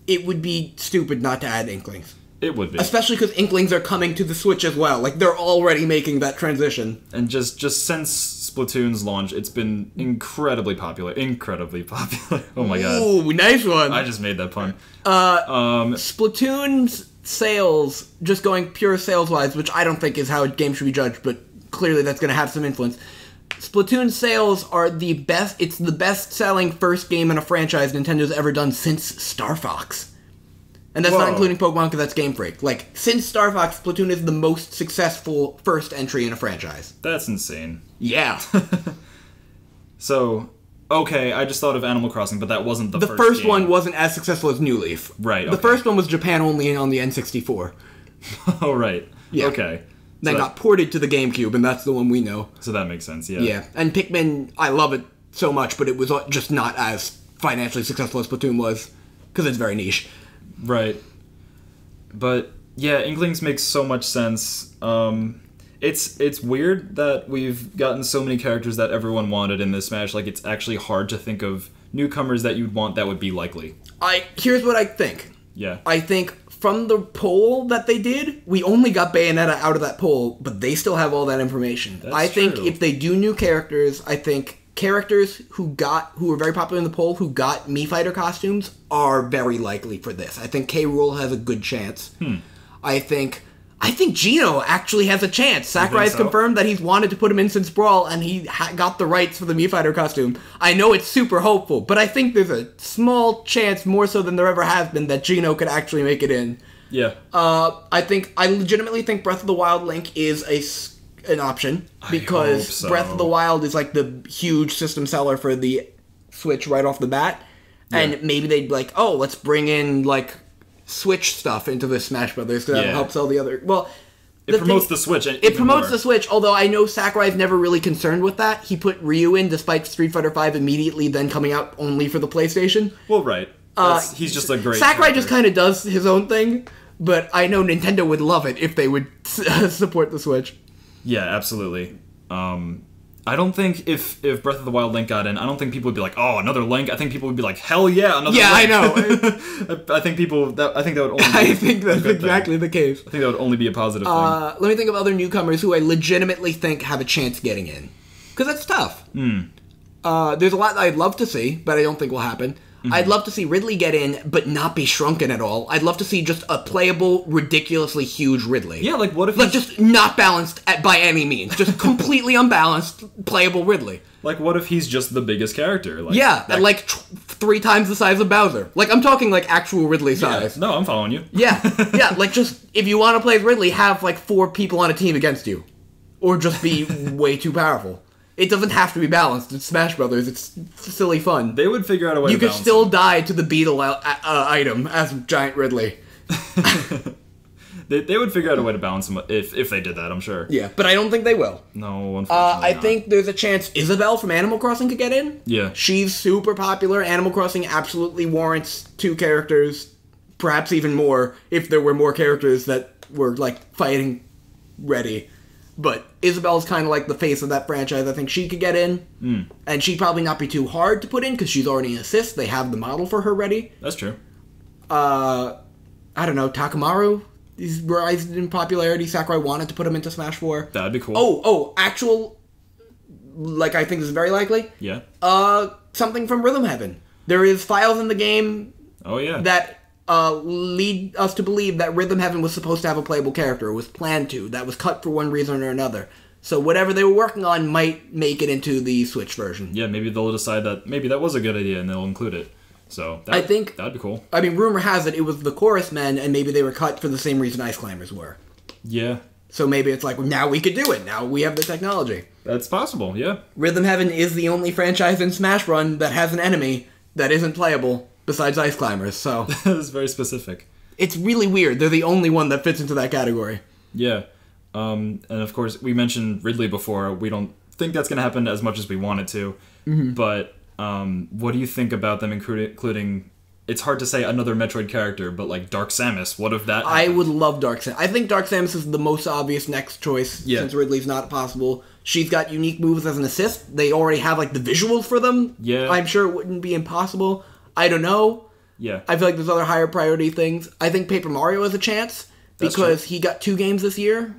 it would be stupid not to add Inklings. It would be. Especially because Inklings are coming to the Switch as well. Like they're already making that transition. and just just since Splatoon's launch, it's been incredibly popular. Incredibly *laughs* popular. Oh my god. Ooh, nice one. I just made that pun. Uh, Um, Splatoon's sales, just going pure sales wise, which I don't think is how a game should be judged, but clearly that's going to have some influence. Splatoon sales are the best, it's the best selling first game in a franchise Nintendo's ever done since Star Fox. And that's not including Pokemon because that's Game Freak. Like, since Star Fox, Splatoon is the most successful first entry in a franchise. that's insane. Yeah. *laughs* So, okay, I just thought of Animal Crossing, but that wasn't the, the first, first game. one wasn't as successful as New Leaf. Right, The first one was Japan only on the N64. *laughs* oh right. Yeah. Okay. Then so, got ported to the GameCube, and that's the one we know. so that makes sense. Yeah. Yeah, and Pikmin, I love it so much, but it was uh, just not as financially successful as Splatoon was because it's very niche. Right. But yeah, Inklings makes so much sense. Um, it's it's weird that we've gotten so many characters that everyone wanted in this Smash. Like it's actually hard to think of newcomers that you'd want that would be likely. I here's what I think. Yeah. I think from the poll that they did, we only got Bayonetta out of that poll, but they still have all that information. That's I think true. if they do new characters, I think characters who got who were very popular in the poll who got Mii Fighter costumes are very likely for this. I think K. Rool has a good chance. Hmm. I think I think Geno actually has a chance. Sakurai has so? confirmed that he's wanted to put him in since Brawl, and he ha- got the rights for the Mii Fighter costume. I know it's super hopeful, but I think there's a small chance, more so than there ever has been, that Geno could actually make it in. Yeah. Uh, I think I legitimately think Breath of the Wild Link is a an option because so. Breath of the Wild is like the huge system seller for the Switch right off the bat, and maybe they'd be like, oh, let's bring in like Switch stuff into the Smash Brothers because that'll Yeah. help sell the other. Well, it promotes the Switch. it promotes the Switch, although I know Sakurai's never really concerned with that. He put Ryu in despite Street Fighter V immediately then coming out only for the PlayStation. Well, right. Uh, That's- he's just a great. Sakurai just kind of does his own thing, but I know Nintendo would love it if they would *laughs* support the Switch. Yeah, absolutely. Um, I don't think if if Breath of the Wild Link got in, I don't think people would be like, "Oh, another Link." I think people would be like, "Hell yeah, another." Link Yeah, I know. *laughs* I, I think people. That, I think that would only. *laughs* I think that's good thing. exactly the case. I think that would only be a positive thing. Uh, let me think of other newcomers who I legitimately think have a chance getting in, because that's tough. Hmm. Uh, there's a lot I'd love to see, but I don't think will happen. Mm-hmm. I'd love to see Ridley get in, but not be shrunken at all. I'd love to see just a playable, ridiculously huge Ridley. yeah, like what if like he's, just not balanced at, by any means, just completely *laughs* unbalanced, playable Ridley. like what if he's just the biggest character? Like, Yeah, that- like t- three times the size of Bowser. Like I'm talking like actual Ridley size. Yeah, size. No, I'm following you. Yeah, *laughs* yeah. Like just if you want to play Ridley, have like four people on a team against you, or just be *laughs* way too powerful. It doesn't have to be balanced. It's Smash Brothers. It's silly fun. They would figure out a way. you could still it. die to the beetle uh, uh, item as Giant Ridley. *laughs* They, they would figure out a way to balance them if if they did that. I'm sure. Yeah, but I don't think they will. No, unfortunately. Uh, I not. think there's a chance Isabelle from Animal Crossing could get in. Yeah. She's super popular. Animal Crossing absolutely warrants two characters, perhaps even more if there were more characters that were like fighting ready. But Isabelle's kind of like the face of that franchise. I think she could get in, mm. and she'd probably not be too hard to put in because she's already an assist. They have the model for her ready. That's true. Uh, I don't know Takamaru. He's rising in popularity. Sakurai wanted to put him into Smash Four. That'd be cool. Oh, oh, actual. Like I think this is very likely Yeah. uh, something from Rhythm Heaven. There is files in the game Oh yeah. that uh, lead us to believe that Rhythm Heaven was supposed to have a playable character. It was planned to. That was cut for one reason or another. So whatever they were working on might make it into the Switch version. yeah, maybe they'll decide that maybe that was a good idea and they'll include it. So that, I think- that'd be cool. I mean, rumor has it it was the Chorus Men, and maybe they were cut for the same reason Ice Climbers were. Yeah, So maybe it's like now we could do it. Now we have the technology. that's possible. Yeah. Rhythm Heaven is the only franchise in Smash Run that has an enemy that isn't playable besides Ice Climbers. So *laughs* That's very specific. it's really weird. They're the only one that fits into that category. Yeah. Um, and of course, we mentioned Ridley before. We don't think that's going to happen as much as we want it to. Mm-hmm. But um, what do you think about them including, including? It's hard to say another Metroid character, but like Dark Samus. What if that? I would love Dark Samus. I think Dark Samus is the most obvious next choice Yeah. since Ridley's not possible. She's got unique moves as an assist. They already have like the visuals for them. Yeah. I'm sure it wouldn't be impossible. I don't know. Yeah. I feel like there's other higher priority things. I think Paper Mario has a chance That's because he got two games this year,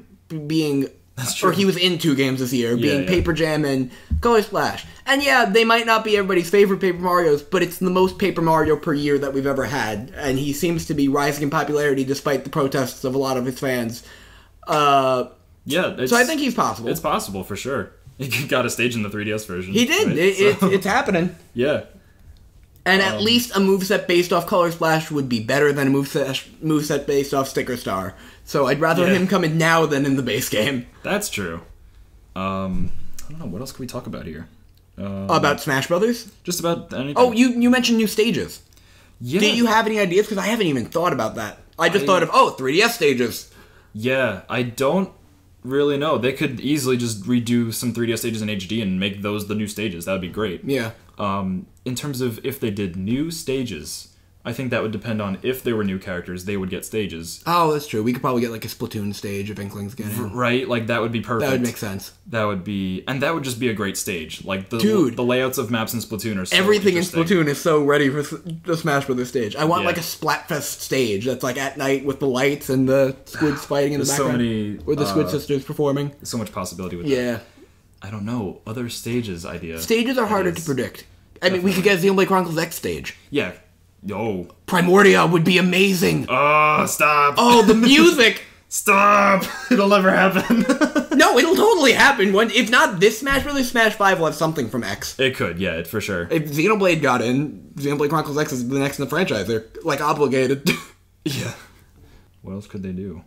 being That's or he was in two games this year, being yeah. Paper Jam and Color Splash. And yeah, they might not be everybody's favorite Paper Mario's, but it's the most Paper Mario per year that we've ever had, and he seems to be rising in popularity despite the protests of a lot of his fans. Uh, yeah. It's, so I think he's possible. it's possible for sure. *laughs* He got a stage in the 3DS version. he did. right? It, it, it's happening. *laughs* yeah. And Um, at least a moveset based off Color Splash would be better than a moveset, moveset based off Sticker Star. So I'd rather Yeah. him come in now than in the base game. That's true. Um, I don't know. What else can we talk about here? Uh, About Smash Brothers? just about anything. Oh, you you mentioned new stages. yeah. Do you have any ideas? Because I haven't even thought about that. I just I- thought of, oh, 3DS stages. Yeah, I don't really know. They could easily just redo some 3DS stages in HD and make those the new stages. That would be great. Yeah. Um, in terms of if they did new stages, I think that would depend on if there were new characters, they would get stages. Oh, that's true. We could probably get like a Splatoon stage if Inklings get in. Right? Like that would be perfect. That would make sense. That would be, and that would just be a great stage. Like the Dude. the layouts of maps in Splatoon are so Everything in. Splatoon is so ready for the Smash Brothers stage. I want Yeah. like a Splatfest stage that's like at night with the lights and the squids *sighs* fighting in the There's so background. many, Or the Squid uh, Sisters performing. There's so much possibility with that. Yeah. I don't know other stages idea. Stages are harder to predict. I mean, we could get Xenoblade Chronicles X stage. Yeah. Yo. Primordia would be amazing. Oh, stop. Oh, the *laughs* music! Stop. *laughs* It'll never happen. *laughs* no, it'll totally happen. When if not this Smash Brothers, Smash Five will have something from X. it could, yeah, it- for sure. If Xenoblade got in, Xenoblade Chronicles X is the next in the franchise. They're like obligated. Yeah. What else could they do?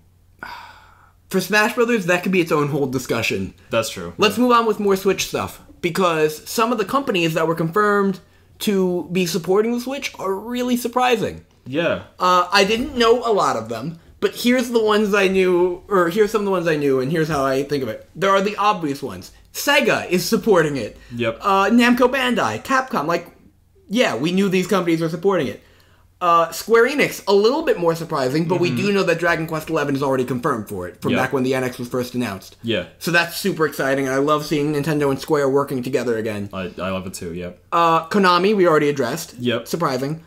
For Smash Brothers, that could be its own whole discussion. That's true. Let's move on with more Switch stuff because some of the companies that were confirmed to be supporting the Switch are really surprising. Yeah. Uh, I didn't know a lot of them, but here's the ones I knew, or here's some of the ones I knew, and here's how I think of it. There are the obvious ones. Sega is supporting it. Yep. Uh, Namco Bandai, Capcom, like, yeah, we knew these companies were supporting it. Uh, Square Enix, a little bit more surprising, but we do know that Dragon Quest XI is already confirmed for it from Yeah. back when the NX was first announced. Yeah. So that's super exciting, and I love seeing Nintendo and Square working together again. I, I love it too, yep. Uh, Konami, we already addressed. Yep. Surprising.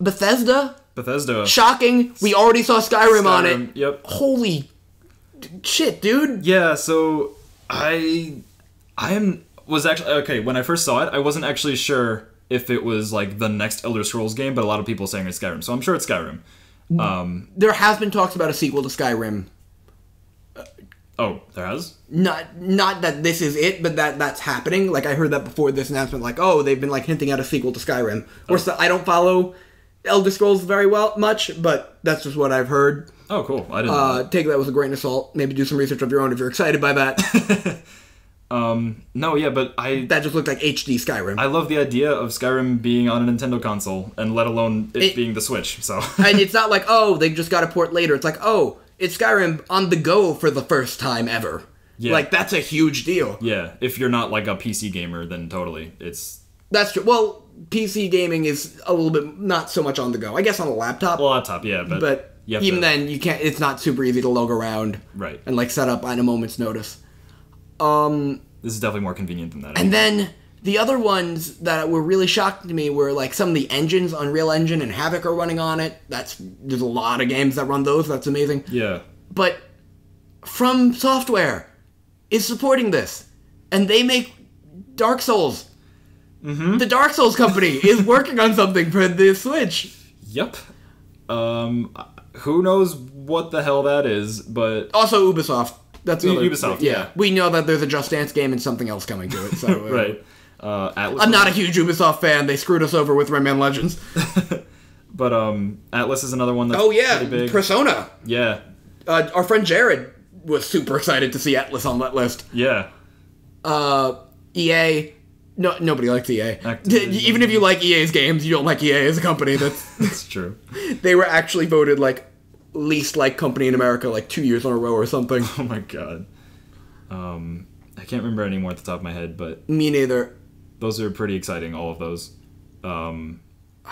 Bethesda, Bethesda. shocking. We already saw Skyrim, on it. Yep. Holy shit, dude. Yeah, so I I am was actually okay, when I first saw it, I wasn't actually sure if it was like the next Elder Scrolls game, but a lot of people are saying it's Skyrim. So I'm sure it's Skyrim. Um There has been talks about a sequel to Skyrim. oh, there has? Not not that this is it, but that that's happening. Like I heard that before this announcement. Like, oh, they've been like hinting at a sequel to Skyrim. Or so, I don't follow Elder Scrolls very well much, but that's just what I've heard. Oh, cool. I didn't know Uh, take that with a grain of salt. Maybe do some research of your own if you're excited by that. *laughs* Um no, yeah, but I that just looked like HD Skyrim. I love the idea of Skyrim being on a Nintendo console and let alone it, It- being the Switch. So *laughs* and it's not *laughs* like oh they just got a port later. It's like oh it's Skyrim on the go for the first time ever. Yeah. Like that's a huge deal. yeah, if you're not like a PC gamer, then totally. It's That's true. Well, PC gaming is a little bit not so much on the go. I guess on a laptop, well, laptop, yeah, but but even to- then you can't. It's not super easy to log around right. and like set up on a moment's notice. Um, This is definitely more convenient than that. and then the other ones that were really shocking to me were like some of the engines, Unreal Engine and Havok are running on it. That's there's a lot of games that run those. That's amazing. yeah. but From Software is supporting this, and they make Dark Souls. Mm-hmm. The Dark Souls company is *laughs* working on something for the Switch. Yep. Um, who knows what the hell that is, but Also, Ubisoft. That's another, Ubisoft, yeah. We know that there's a Just Dance game and something else coming to it. So *laughs* uh, right. Uh, Atlus. I'm not a huge Ubisoft fan. They screwed us over with Rayman Legends. *laughs* But um, Atlus is another one that's Oh yeah. Persona. yeah, Uh, our friend Jared was super excited to see Atlus on that list. yeah. Uh, EA. No, nobody likes EA. Activision. Even if you like EA's games, you don't like EA as a company. That's *laughs* That's true. they were actually voted like least liked company in America like two years in a row or something. *laughs* Oh my god. Um, I can't remember anymore at the top of my head, but Me neither. those are pretty exciting. All of those. Um,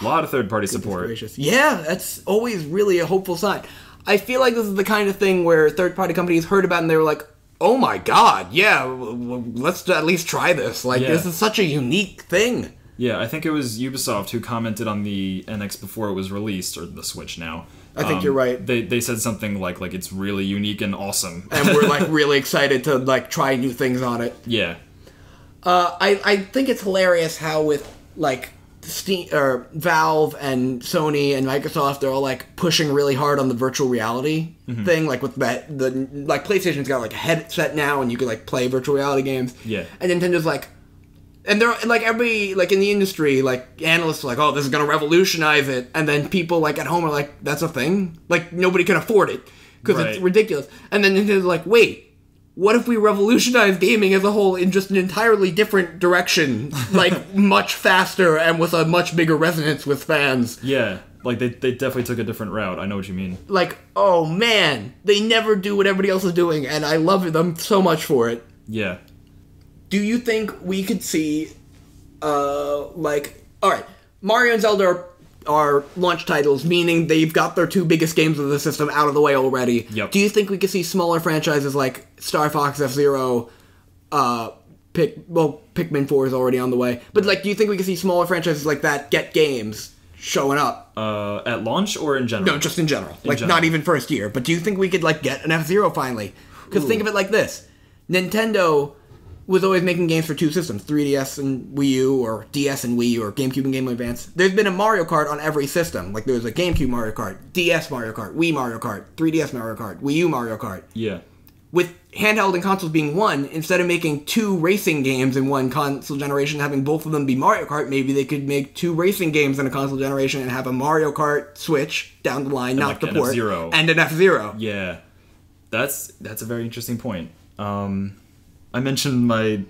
a lot of third-party support. Gracious. Yeah, that's always really a hopeful sign. I feel like this is the kind of thing where third party companies heard about and they were like, "Oh my god, yeah, let's at least try this." Like Yeah. this is such a unique thing. Yeah, I think it was Ubisoft who commented on the NX before it was released, or the Switch now. Um, I think you're right. They they said something like like it's really unique and awesome. And we're like *laughs* really excited to like try new things on it. yeah, Uh, I I think it's hilarious how with like Steam or Valve and Sony and Microsoft they're all like pushing really hard on the virtual reality Mm-hmm. thing. Like with that the like PlayStation's got like a headset now and you can like play virtual reality games. Yeah. And Nintendo's like. And they're like every like in the industry, like analysts are like, oh, this is gonna revolutionize it, and then people like at home are like, that's a thing, like nobody can afford it because it's ridiculous. And then Nintendo's like, wait, what if we revolutionize gaming as a whole in just an entirely different direction, *laughs* like much faster and with a much bigger resonance with fans? yeah. Like they they definitely took a different route. I know what you mean. Like, oh man, they never do what everybody else is doing, and I love them so much for it. Yeah. Do you think we could see, uh, like, all right, Mario and Zelda are are launch titles, meaning they've got their two biggest games of the system out of the way already. Yep. Do you think we could see smaller franchises like Star Fox, F Zero, uh, Pick well, Pikmin Four is already on the way, but like, do you think we could see smaller franchises like that get games showing up? Uh, at launch or in general? No, just in general. like general. not even first year. But do you think we could like get an F Zero finally? Because think of it like this: Nintendo was always making games for two systems, 3DS and Wii U, or DS and Wii, U, or GameCube and Game Boy Advance. There's been a Mario Kart on every system. Like there was a GameCube Mario Kart, DS Mario Kart, Wii Mario Kart, 3DS Mario Kart, Wii U Mario Kart. Yeah. With handheld and consoles being one, instead of making two racing games in one console generation, having both of them be Mario Kart, maybe they could make two racing games in a console generation and have a Mario Kart Switch down the line, not like the an port, F-Zero. and an F Zero. Yeah, that's that's a very interesting point. Um, I mentioned my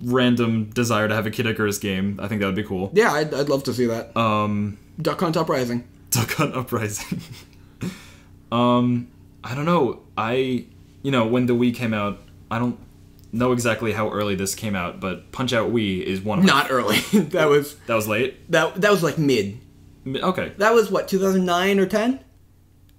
random desire to have a Kid Icarus game. I think that would be cool. Yeah, I'd, I'd love to see that. Um, Duck Hunt Uprising. Duck Hunt Uprising. *laughs* um, I don't know. I you know when the Wii came out, I don't know exactly how early this came out, but Punch Out Wii is one of Not early. *laughs* that was that was late. that that was like mid. Okay, That was what 2009 or 10,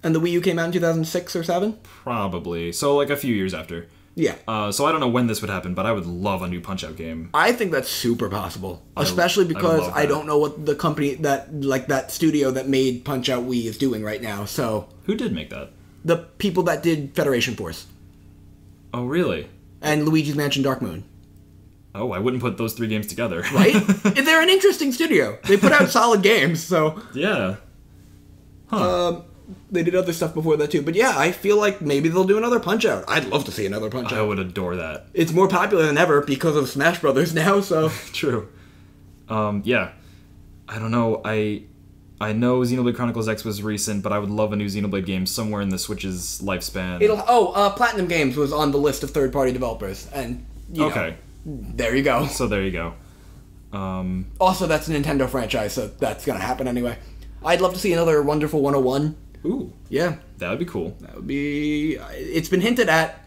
and the Wii U came out in 2006 or 7. probably. So like a few years after. Yeah. Uh, so I don't know when this would happen, but I would love a new Punch Out game. I think that's super possible, especially I would because love I, don't know what the company that like that studio that made Punch Out Wii is doing right now. So Who did make that? the people that did Federation Force Oh, really? and Luigi's Mansion Dark Moon, Oh, I wouldn't put those three games together. right? *laughs* They're an interesting studio. They put out *laughs* solid games, so yeah. um, they did other stuff before that too. But yeah, I feel like maybe they'll do another Punch Out. I'd love to see another Punch Out. I would adore that. It's more popular than ever because of Smash Brothers *laughs* now. So *laughs* True. Um, yeah. I don't know. I I know Xenoblade Chronicles X was recent, but I would love a new Xenoblade game somewhere in the Switch's lifespan. it'll. Oh, uh, Platinum Games was on the list of third-party developers, and you know, okay. there you go. *laughs* So there you go. Um, Also, that's a Nintendo franchise, so that's gonna happen anyway. I'd love to see another Wonderful 101. Ooh, Yeah, that would be cool. that would be. Uh, it's been hinted at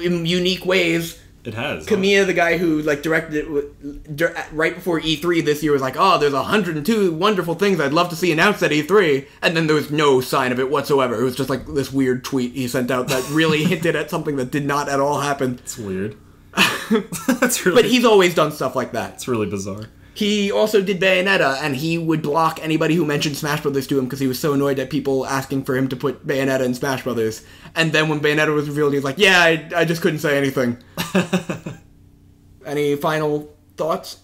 in unique ways. It has. huh? Kamiya, the guy who like directed it right before E3 this year, was like, "Oh, there's 102 wonderful things I'd love to see announced at E3," and then there was no sign of it whatsoever. It was just like this weird tweet he sent out that really *laughs* hinted at something that did not at all happen. It's weird. *laughs* *laughs* That's really. But he's always done stuff like that. It's really bizarre. He also did Bayonetta, and he would block anybody who mentioned Smash Brothers to him because he was so annoyed at people asking for him to put Bayonetta in Smash Brothers. And then when Bayonetta was revealed, he was like, "Yeah, I, I just couldn't say anything." *laughs* Any final thoughts?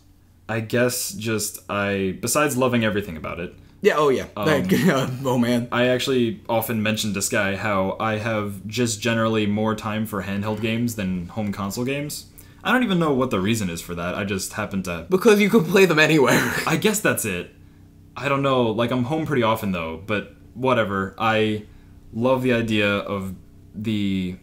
I guess just I besides loving everything about it, Yeah. Oh um, *laughs* yeah. oh man. I actually often mention to Sky how I have just generally more time for handheld games than home console games. I don't even know what the reason is for that. I just happen to. Because you could play them anywhere. *laughs* I guess that's it. I don't know. Like, I'm home pretty often, though, but whatever. I love the idea of the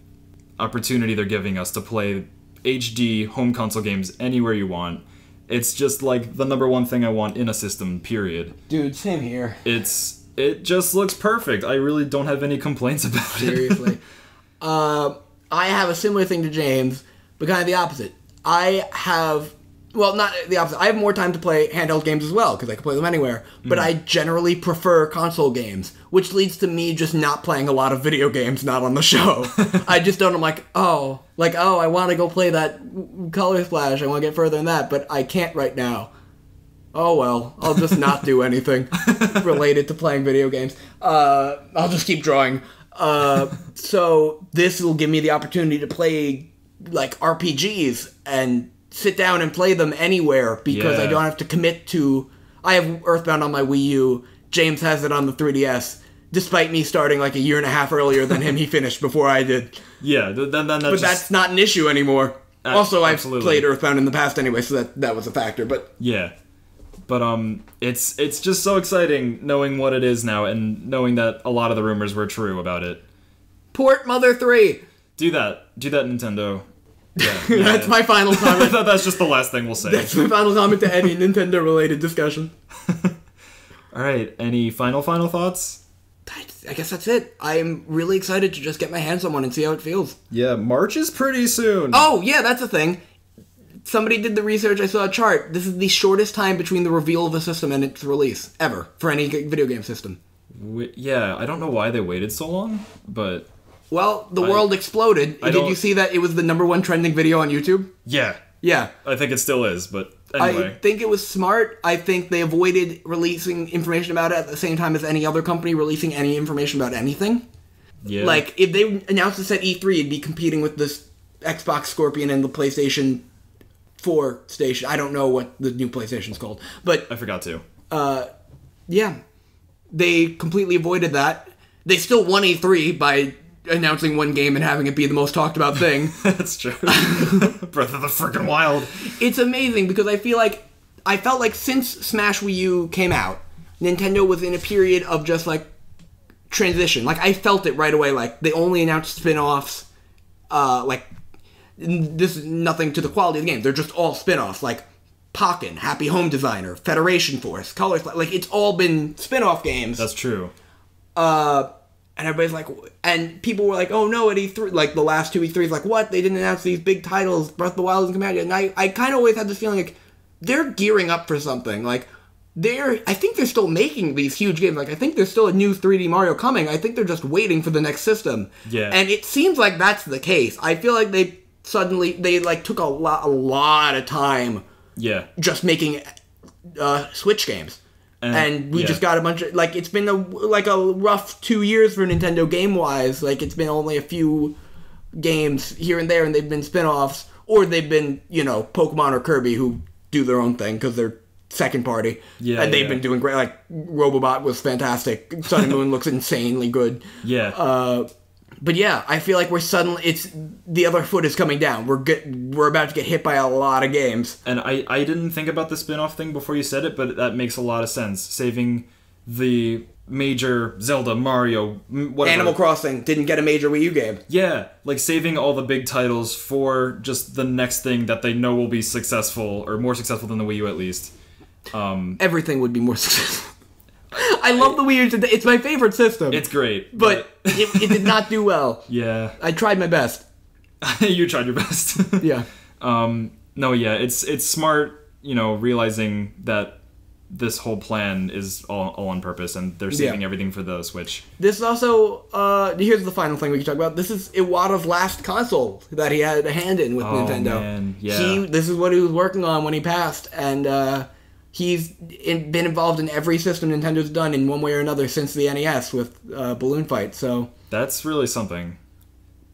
opportunity they're giving us to play HD home console games anywhere you want. It's just like the number one thing I want in a system, period. Dude, same here. It's. It just looks perfect. I really don't have any complaints *laughs* about it. Seriously. *laughs* uh, I have a similar thing to James, but kind of the opposite. I have, well, not the opposite. I have more time to play handheld games as well because I can play them anywhere. But I generally prefer console games, which leads to me just not playing a lot of video games not on the show. *laughs* I just don't. I'm like, oh, like oh, I want to go play that Color Splash. I want to get further than that, but I can't right now. Oh well, I'll just not do anything *laughs* related to playing video games. Uh, I'll just keep drawing. Uh, so this will give me the opportunity to play like RPGs and sit down and play them anywhere because I don't have to commit to. I have Earthbound on my Wii U. James has it on the 3DS. Despite me starting like a year and a half earlier than him, he *laughs* finished before I did. Yeah, then, then that's But just, that's not an issue anymore. Uh, also, I've absolutely. played Earthbound in the past anyway, so that that was a factor. But Yeah. But um it's it's just so exciting knowing what it is now and knowing that a lot of the rumors were true about it. Port Mother 3. Do that. Do that Nintendo. *laughs* Yeah. yeah. That's my final I *laughs* comment. thought that's just the last thing we'll say. That's my final comment to any Nintendo related discussion. *laughs* All right. Any final final thoughts? I I guess that's it. I'm really excited to just get my hands on one and see how it feels. Yeah, March is pretty soon. Oh, yeah, that's a thing. somebody did the research. I saw a chart. This is the shortest time between the reveal of a system and its release ever for any video game system. Wi- yeah, I don't know why they waited so long, but Well, the world exploded. I did don't- you see that it was the number one trending video on YouTube? yeah, Yeah. I think it still is. But anyway. I anyway, think it was smart. I think they avoided releasing information about it at the same time as any other company releasing any information about anything. yeah, Like, if they announced this at E3, it'd be competing with this Xbox Scorpio and the PlayStation 4 station. I don't know what the new PlayStation's called. But, I forgot to. Uh, yeah, they completely avoided that. They still won E3 by announcing one game and having it be the most talked about thing. *laughs* That's true. *laughs* Breath of the freaking Wild. it's amazing because I feel like I felt like since Smash Wii U came out, Nintendo was in a period of just like transition. Like I felt it right away. Like they only announced spin-offs. Uh, like this is nothing to the quality of the game. They're just all spin-offs. Like Pokken, Happy Home Designer, Federation Force, Colors. Like it's all been spin-off games. That's true. Uh, and everybody's like, and people were like, oh no, at E3, like the last two E3s, like what? They didn't announce these big titles, Breath of the Wild and Command. And I, I kind of always had this feeling like they're gearing up for something. Like they're, I think they're still making these huge games. Like I think there's still a new 3D Mario coming. I think they're just waiting for the next system. Yeah. And it seems like that's the case. I feel like they suddenly they like took a lot, a lot of time Yeah. just making uh, Switch games. And- And, we yeah. just got a bunch of like it's been a like a rough two years for Nintendo game wise. Like it's been only a few games here and there, and they've been spin-offs or they've been you know Pokemon or Kirby who do their own thing because they're second party. Yeah, and they've yeah. been doing great. Like Robobot was fantastic. Sun and Moon *laughs* looks insanely good. Yeah. Uh, but yeah, I feel like we're suddenly it's the other foot is coming down. We're get, we're about to get hit by a lot of games. And I, I didn't think about the spin off thing before you said it, but that makes a lot of sense. Saving the major Zelda, Mario, whatever. Animal Crossing didn't get a major Wii U game. Yeah, like saving all the big titles for just the next thing that they know will be successful, or more successful than the Wii U at least. Um, Everything would be more *laughs* successful. I love the Wii U. It's my favorite system. it's great, but it, it did not do well. *laughs* yeah, I tried my best. *laughs* you tried your best. *laughs* Yeah. Um, no, yeah, it's it's smart, you know, realizing that this whole plan is all, all on purpose, and they're saving Yeah. everything for the Switch. This is also, uh, here's the final thing we can talk about. This is Iwata's last console that he had a hand in with Oh, Nintendo. man, yeah. He, this is what he was working on when he passed, and uh, he's in, been involved in every system Nintendo's done in one way or another since the NES with uh, Balloon Fight. So That's really something.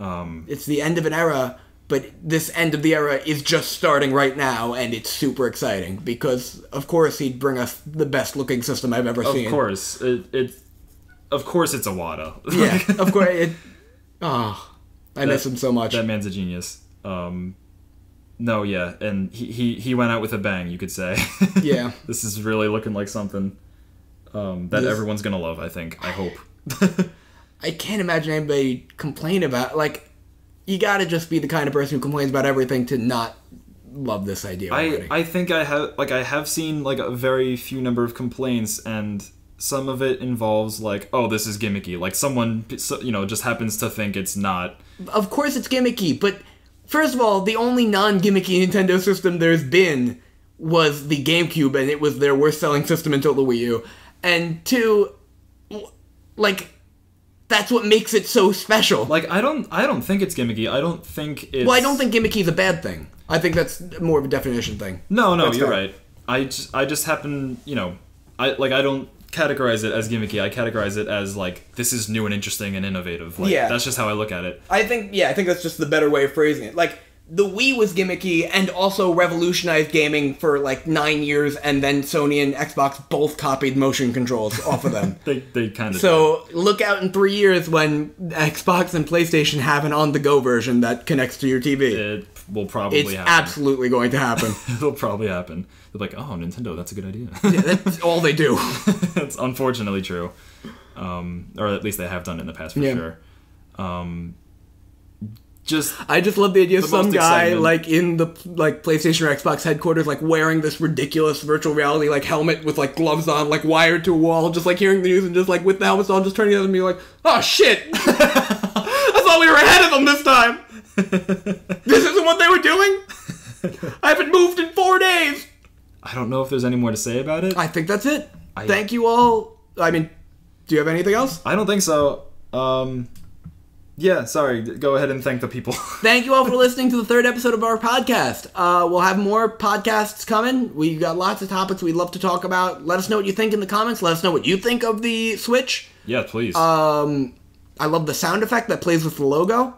Um, it's the end of an era, but this end of the era is just starting right now, and it's super exciting because, of course, he'd bring us the best looking system I've ever of seen. Of course, it, it, of course, it's Iwata. Yeah, of course. *laughs* It, oh, I miss him so much. that man's a genius. Um, no, yeah, and he, he he went out with a bang, you could say. *laughs* Yeah. this is really looking like something um, that This- everyone's gonna love. I think. I hope. *laughs* I can't imagine anybody complain about like. You gotta just be the kind of person who complains about everything to not love this idea already. I I think I have like I have seen like a very few number of complaints, and some of it involves like, oh, this is gimmicky. Like someone you know just happens to think it's not. of course, it's gimmicky, but first of all, the only non-gimmicky Nintendo system there's been was the GameCube, and it was their worst-selling system until the Wii U. And two, like, that's what makes it so special. Like I don't I don't think it's gimmicky. I don't think it's. well, I don't think gimmicky is a bad thing. I think that's more of a definition thing. No, no, That's you're fair. right. I just, I just happen, you know, I like I don't categorize it as gimmicky. I categorize it as like this is new and interesting and innovative. Like, Yeah. that's just how I look at it. I think yeah, I think that's just the better way of phrasing it. Like the Wii was gimmicky and also revolutionized gaming for like nine years, and then Sony and Xbox both copied motion controls off of them. *laughs* They, they kind of. So look out in three years when Xbox and PlayStation have an on-the-go version that connects to your TV. it will probably it's happen. absolutely going to happen. *laughs* It'll probably happen. They're like, oh, Nintendo, that's a good idea. *laughs* Yeah, that's all they do. *laughs* That's unfortunately true. Um, or at least they have done it in the past for Yeah. sure. Um, just I just love the idea of The some guy like in the like PlayStation or Xbox headquarters, like wearing this ridiculous virtual reality like helmet with like gloves on, like wired to a wall, just like hearing the news and just like with the helmets on, just turning it and being like, "Oh shit! *laughs* I thought we were ahead of them this time. this isn't what they were doing." I haven't moved in four days. I don't know if there's any more to say about it. I think that's it. I- Thank you all. I mean, do you have anything else? I don't think so. Um, yeah, sorry. Go ahead and thank the people. *laughs* Thank you all for listening to the third episode of our podcast. Uh, we'll have more podcasts coming. We've got lots of topics we'd love to talk about. Let us know what you think in the comments. Let us know what you think of the Switch. yeah, please. Um, I love the sound effect that plays with the logo.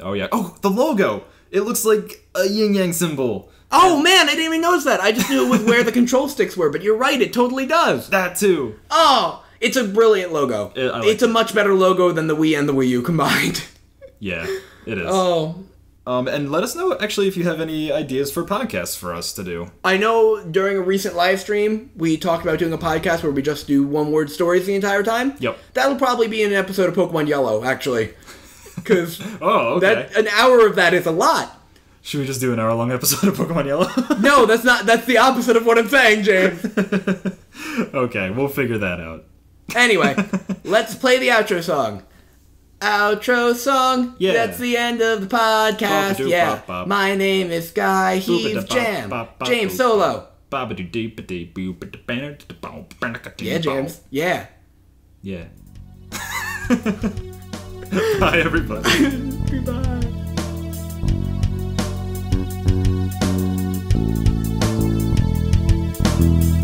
oh yeah. Oh, the logo. It looks like a yin yang symbol. Oh man, I didn't even notice that. I just knew it was where the control sticks were, but you're right, it totally does. That too. Oh, it's a brilliant logo. Yeah, I like it's a much better logo than the Wii and the Wii U combined. *laughs* Yeah, it is. Oh, Um, and let us know actually if you have any ideas for podcasts for us to do. I know during a recent live stream we talked about doing a podcast where we just do one word stories the entire time. Yep. That'll probably be an episode of Pokemon Yellow, actually. *laughs* Because Oh, okay. that an hour of that is a lot. Should we just do an hour long episode of Pokemon Yellow? *laughs* No, that's not. That's the opposite of what I'm saying, James. *laughs* okay, we'll figure that out. Anyway, *laughs* let's play the outro song. Outro song. Yeah. That's the end of the podcast. Bop-a-doo, Yeah. bop-bop. My name is Guy. Boop-a-da-bop, Jam. bop, bop, James Solo. Yeah, Yeah, James. Yeah. Yeah. Bye, everybody. Goodbye. Thank